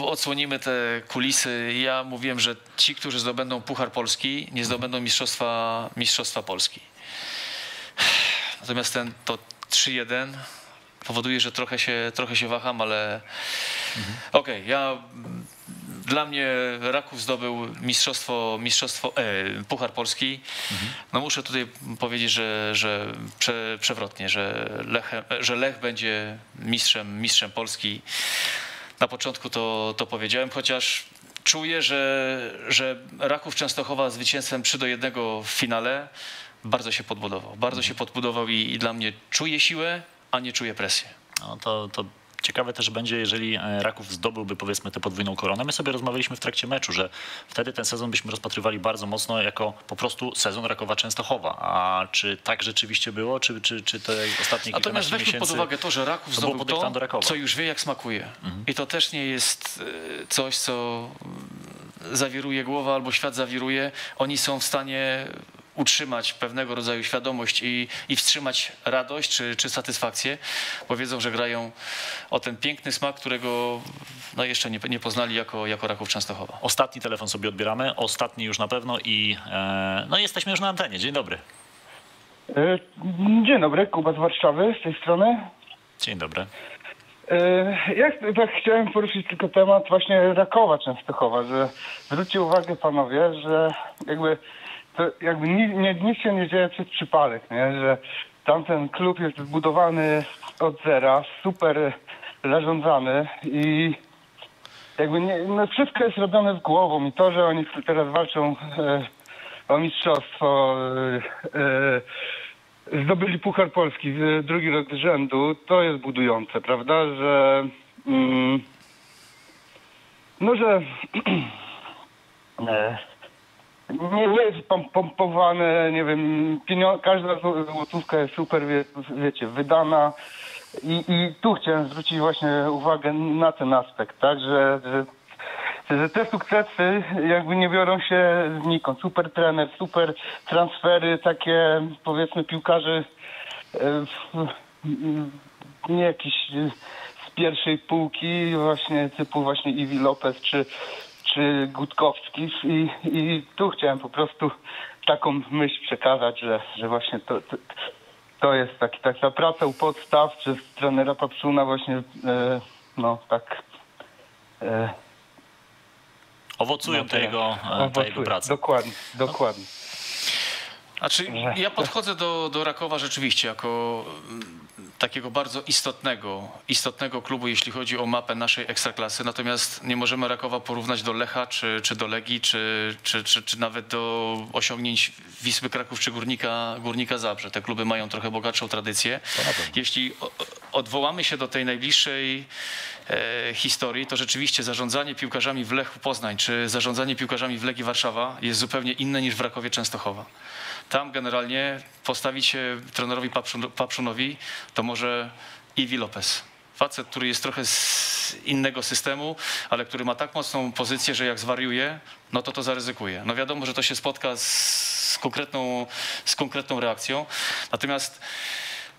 odsłonimy te kulisy. Ja mówiłem, że ci, którzy zdobędą Puchar Polski, nie zdobędą Mistrzostwa, mistrzostwa Polski. Natomiast ten, to 3-1 powoduje, że trochę się, trochę się waham, ale okej, ja dla mnie Raków zdobył mistrzostwo, mistrzostwo e, Puchar Polski. No muszę tutaj powiedzieć, że, że prze, przewrotnie, że Lech, że Lech będzie mistrzem, mistrzem Polski. Na początku to, to powiedziałem, chociaż czuję, że, że Raków Częstochowa zwycięstwem 3 do 1 w finale bardzo się podbudował. Bardzo się podbudował i, i dla mnie czuje siłę, a nie czuje presję. No to, to ciekawe też będzie, jeżeli e, Raków zdobyłby powiedzmy tę podwójną koronę. My sobie rozmawialiśmy w trakcie meczu, że wtedy ten sezon byśmy rozpatrywali bardzo mocno jako po prostu sezon Rakowa Częstochowa. A czy tak rzeczywiście było, czy, czy, czy te ostatnie Natomiast kilkanaście weźmy miesięcy... pod uwagę to, że Raków to zdobył to, co już wie jak smakuje. I to też nie jest e, coś, co mm, zawiruje głowa albo świat zawiruje. Oni są w stanie utrzymać pewnego rodzaju świadomość i, i wstrzymać radość czy, czy satysfakcję, bo wiedzą, że grają o ten piękny smak, którego no, jeszcze nie, nie poznali jako, jako Raków Częstochowa. Ostatni telefon sobie odbieramy, ostatni już na pewno i e, no jesteśmy już na antenie. Dzień dobry. E, Dzień dobry, Kuba z Warszawy z tej strony. Dzień dobry. E, Ja tak chciałem poruszyć tylko temat właśnie Rakowa Częstochowa, że zwróćcie uwagę panowie, że jakby to jakby ni, nie, nic się nie dzieje przez przypadek, nie? że tamten klub jest zbudowany od zera, super zarządzany i jakby nie, no wszystko jest robione z głową i to, że oni teraz walczą e, o mistrzostwo, e, e, zdobyli Puchar Polski drugi rok z rzędu, to jest budujące, prawda, że mm, no, że e, nie, jest pom- pompowane, nie wiem, każda zł- złotówka jest super, wie, wiecie, wydana i, i tu chciałem zwrócić właśnie uwagę na ten aspekt, tak, że, że że te sukcesy jakby nie biorą się znikąd. Super trener, super transfery, takie powiedzmy piłkarzy e, nie jakiś z pierwszej półki, właśnie typu właśnie Iwi Lopez czy, czy Gutkowski i, i tu chciałem po prostu taką myśl przekazać, że, że właśnie to, to, to jest taki, taka praca u podstaw przez trenera Papszuna właśnie e, no tak e, Owocują no, te jego, e, ta owocuje. jego praca. Dokładnie, dokładnie. Znaczy, ja podchodzę do, do Rakowa rzeczywiście jako mm, takiego bardzo istotnego, istotnego klubu, jeśli chodzi o mapę naszej ekstraklasy. Natomiast nie możemy Rakowa porównać do Lecha, czy, czy do Legii, czy, czy, czy, czy nawet do osiągnięć Wisły Kraków czy Górnika, Górnika Zabrze. Te kluby mają trochę bogatszą tradycję. Jeśli odwołamy się do tej najbliższej e, historii, to rzeczywiście zarządzanie piłkarzami w Lechu Poznań, czy zarządzanie piłkarzami w Legii Warszawa jest zupełnie inne niż w Rakowie Częstochowa. Tam generalnie postawić trenerowi Papszun- Papszunowi to może Iwi Lopez. Facet, który jest trochę z innego systemu, ale który ma tak mocną pozycję, że jak zwariuje, no to to zaryzykuje. No wiadomo, że to się spotka z, konkretną, z konkretną reakcją. Natomiast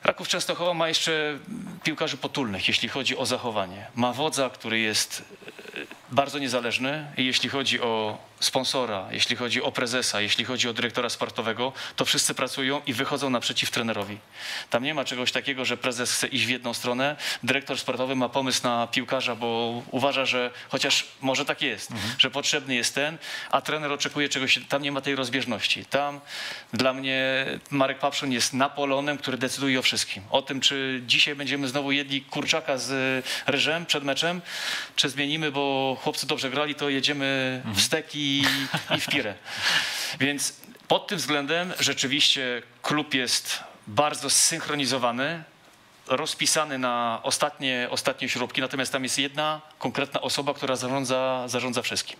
Raków Częstochowa ma jeszcze piłkarzy potulnych, jeśli chodzi o zachowanie. Ma wodza, który jest bardzo niezależny jeśli chodzi o sponsora, jeśli chodzi o prezesa, jeśli chodzi o dyrektora sportowego, to wszyscy pracują i wychodzą naprzeciw trenerowi. Tam nie ma czegoś takiego, że prezes chce iść w jedną stronę, dyrektor sportowy ma pomysł na piłkarza, bo uważa, że chociaż może tak jest, że potrzebny jest ten, a trener oczekuje czegoś, tam nie ma tej rozbieżności. Tam dla mnie Marek Papszun jest Napoleonem, który decyduje o wszystkim. O tym, czy dzisiaj będziemy znowu jedli kurczaka z ryżem przed meczem, czy zmienimy, bo chłopcy dobrze grali, to jedziemy w stek i, i w pirę. Więc pod tym względem rzeczywiście klub jest bardzo zsynchronizowany, rozpisany na ostatnie, ostatnie śrubki, natomiast tam jest jedna konkretna osoba, która zarządza, zarządza wszystkim.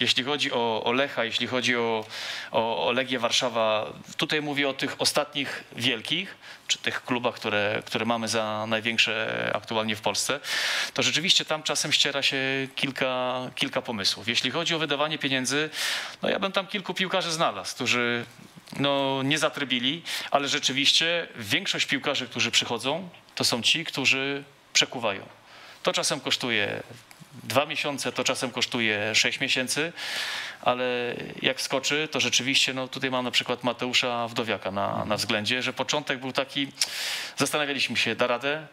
Jeśli chodzi o, o Lecha, jeśli chodzi o, o, o Legię Warszawa, tutaj mówię o tych ostatnich wielkich, czy tych klubach, które, które mamy za największe aktualnie w Polsce, to rzeczywiście tam czasem ściera się kilka, kilka pomysłów. Jeśli chodzi o wydawanie pieniędzy, no ja bym tam kilku piłkarzy znalazł, którzy no, nie zatrybili, ale rzeczywiście większość piłkarzy, którzy przychodzą, to są ci, którzy przekuwają. To czasem kosztuje dwa miesiące, to czasem kosztuje sześć miesięcy, ale jak skoczy, to rzeczywiście, no tutaj mam na przykład Mateusza Wdowiaka na, na względzie, że początek był taki, zastanawialiśmy się, da radę?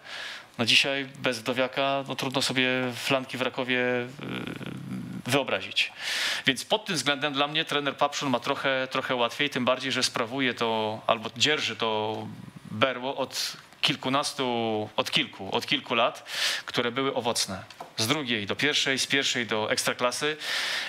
No dzisiaj bez Wdowiaka, no trudno sobie flanki w Rakowie y, wyobrazić. Więc pod tym względem dla mnie trener Papszun ma trochę, trochę łatwiej, tym bardziej, że sprawuje to albo dzierży to berło od kilkunastu, od kilku, od kilku lat, które były owocne. Z drugiej do pierwszej, z pierwszej do ekstraklasy,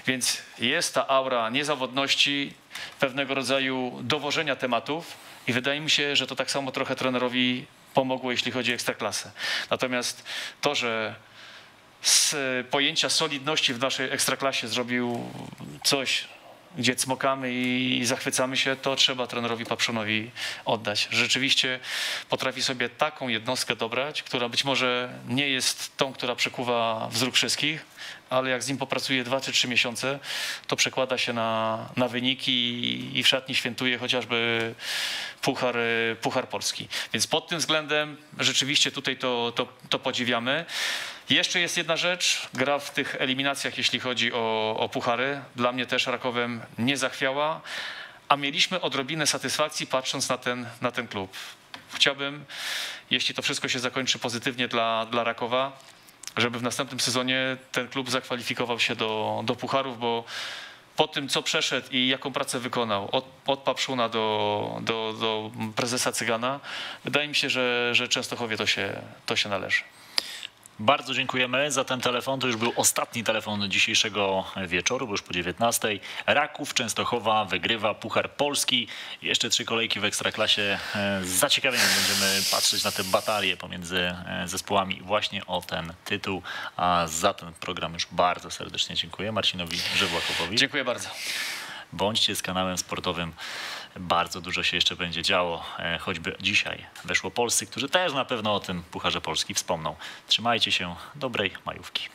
więc jest ta aura niezawodności, pewnego rodzaju dowożenia tematów i wydaje mi się, że to tak samo trochę trenerowi pomogło, jeśli chodzi o ekstraklasę. Natomiast to, że z pojęcia solidności w naszej ekstraklasie zrobił coś, gdzie cmokamy i zachwycamy się, to trzeba trenerowi Paprzonowi oddać. Rzeczywiście potrafi sobie taką jednostkę dobrać, która być może nie jest tą, która przekuwa wzrok wszystkich, ale jak z nim popracuje dwa czy trzy miesiące, to przekłada się na, na wyniki i- i w szatni świętuje chociażby Puchar, e, Puchar Polski. Więc pod tym względem rzeczywiście tutaj to, to, to podziwiamy. Jeszcze jest jedna rzecz, gra w tych eliminacjach, jeśli chodzi o, o puchary, dla mnie też Rakowem nie zachwiała, a mieliśmy odrobinę satysfakcji patrząc na ten, na ten klub. Chciałbym, jeśli to wszystko się zakończy pozytywnie dla, dla Rakowa, żeby w następnym sezonie ten klub zakwalifikował się do, do pucharów, bo po tym, co przeszedł i jaką pracę wykonał, od, od Papszuna do, do, do prezesa Cygana, wydaje mi się, że, że Częstochowie to się, to się należy. Bardzo dziękujemy za ten telefon. To już był ostatni telefon dzisiejszego wieczoru, bo już po 19. Raków Częstochowa wygrywa Puchar Polski. Jeszcze trzy kolejki w Ekstraklasie. E, Z zaciekawieniem będziemy patrzeć na te batalie pomiędzy e, zespołami właśnie o ten tytuł. A za ten program już bardzo serdecznie dziękuję Marcinowi Żywłakowowi. Dziękuję bardzo. Bądźcie z kanałem sportowym. Bardzo dużo się jeszcze będzie działo, e, choćby dzisiaj weszło Polscy, którzy też na pewno o tym Pucharze Polski wspomną. Trzymajcie się, dobrej majówki.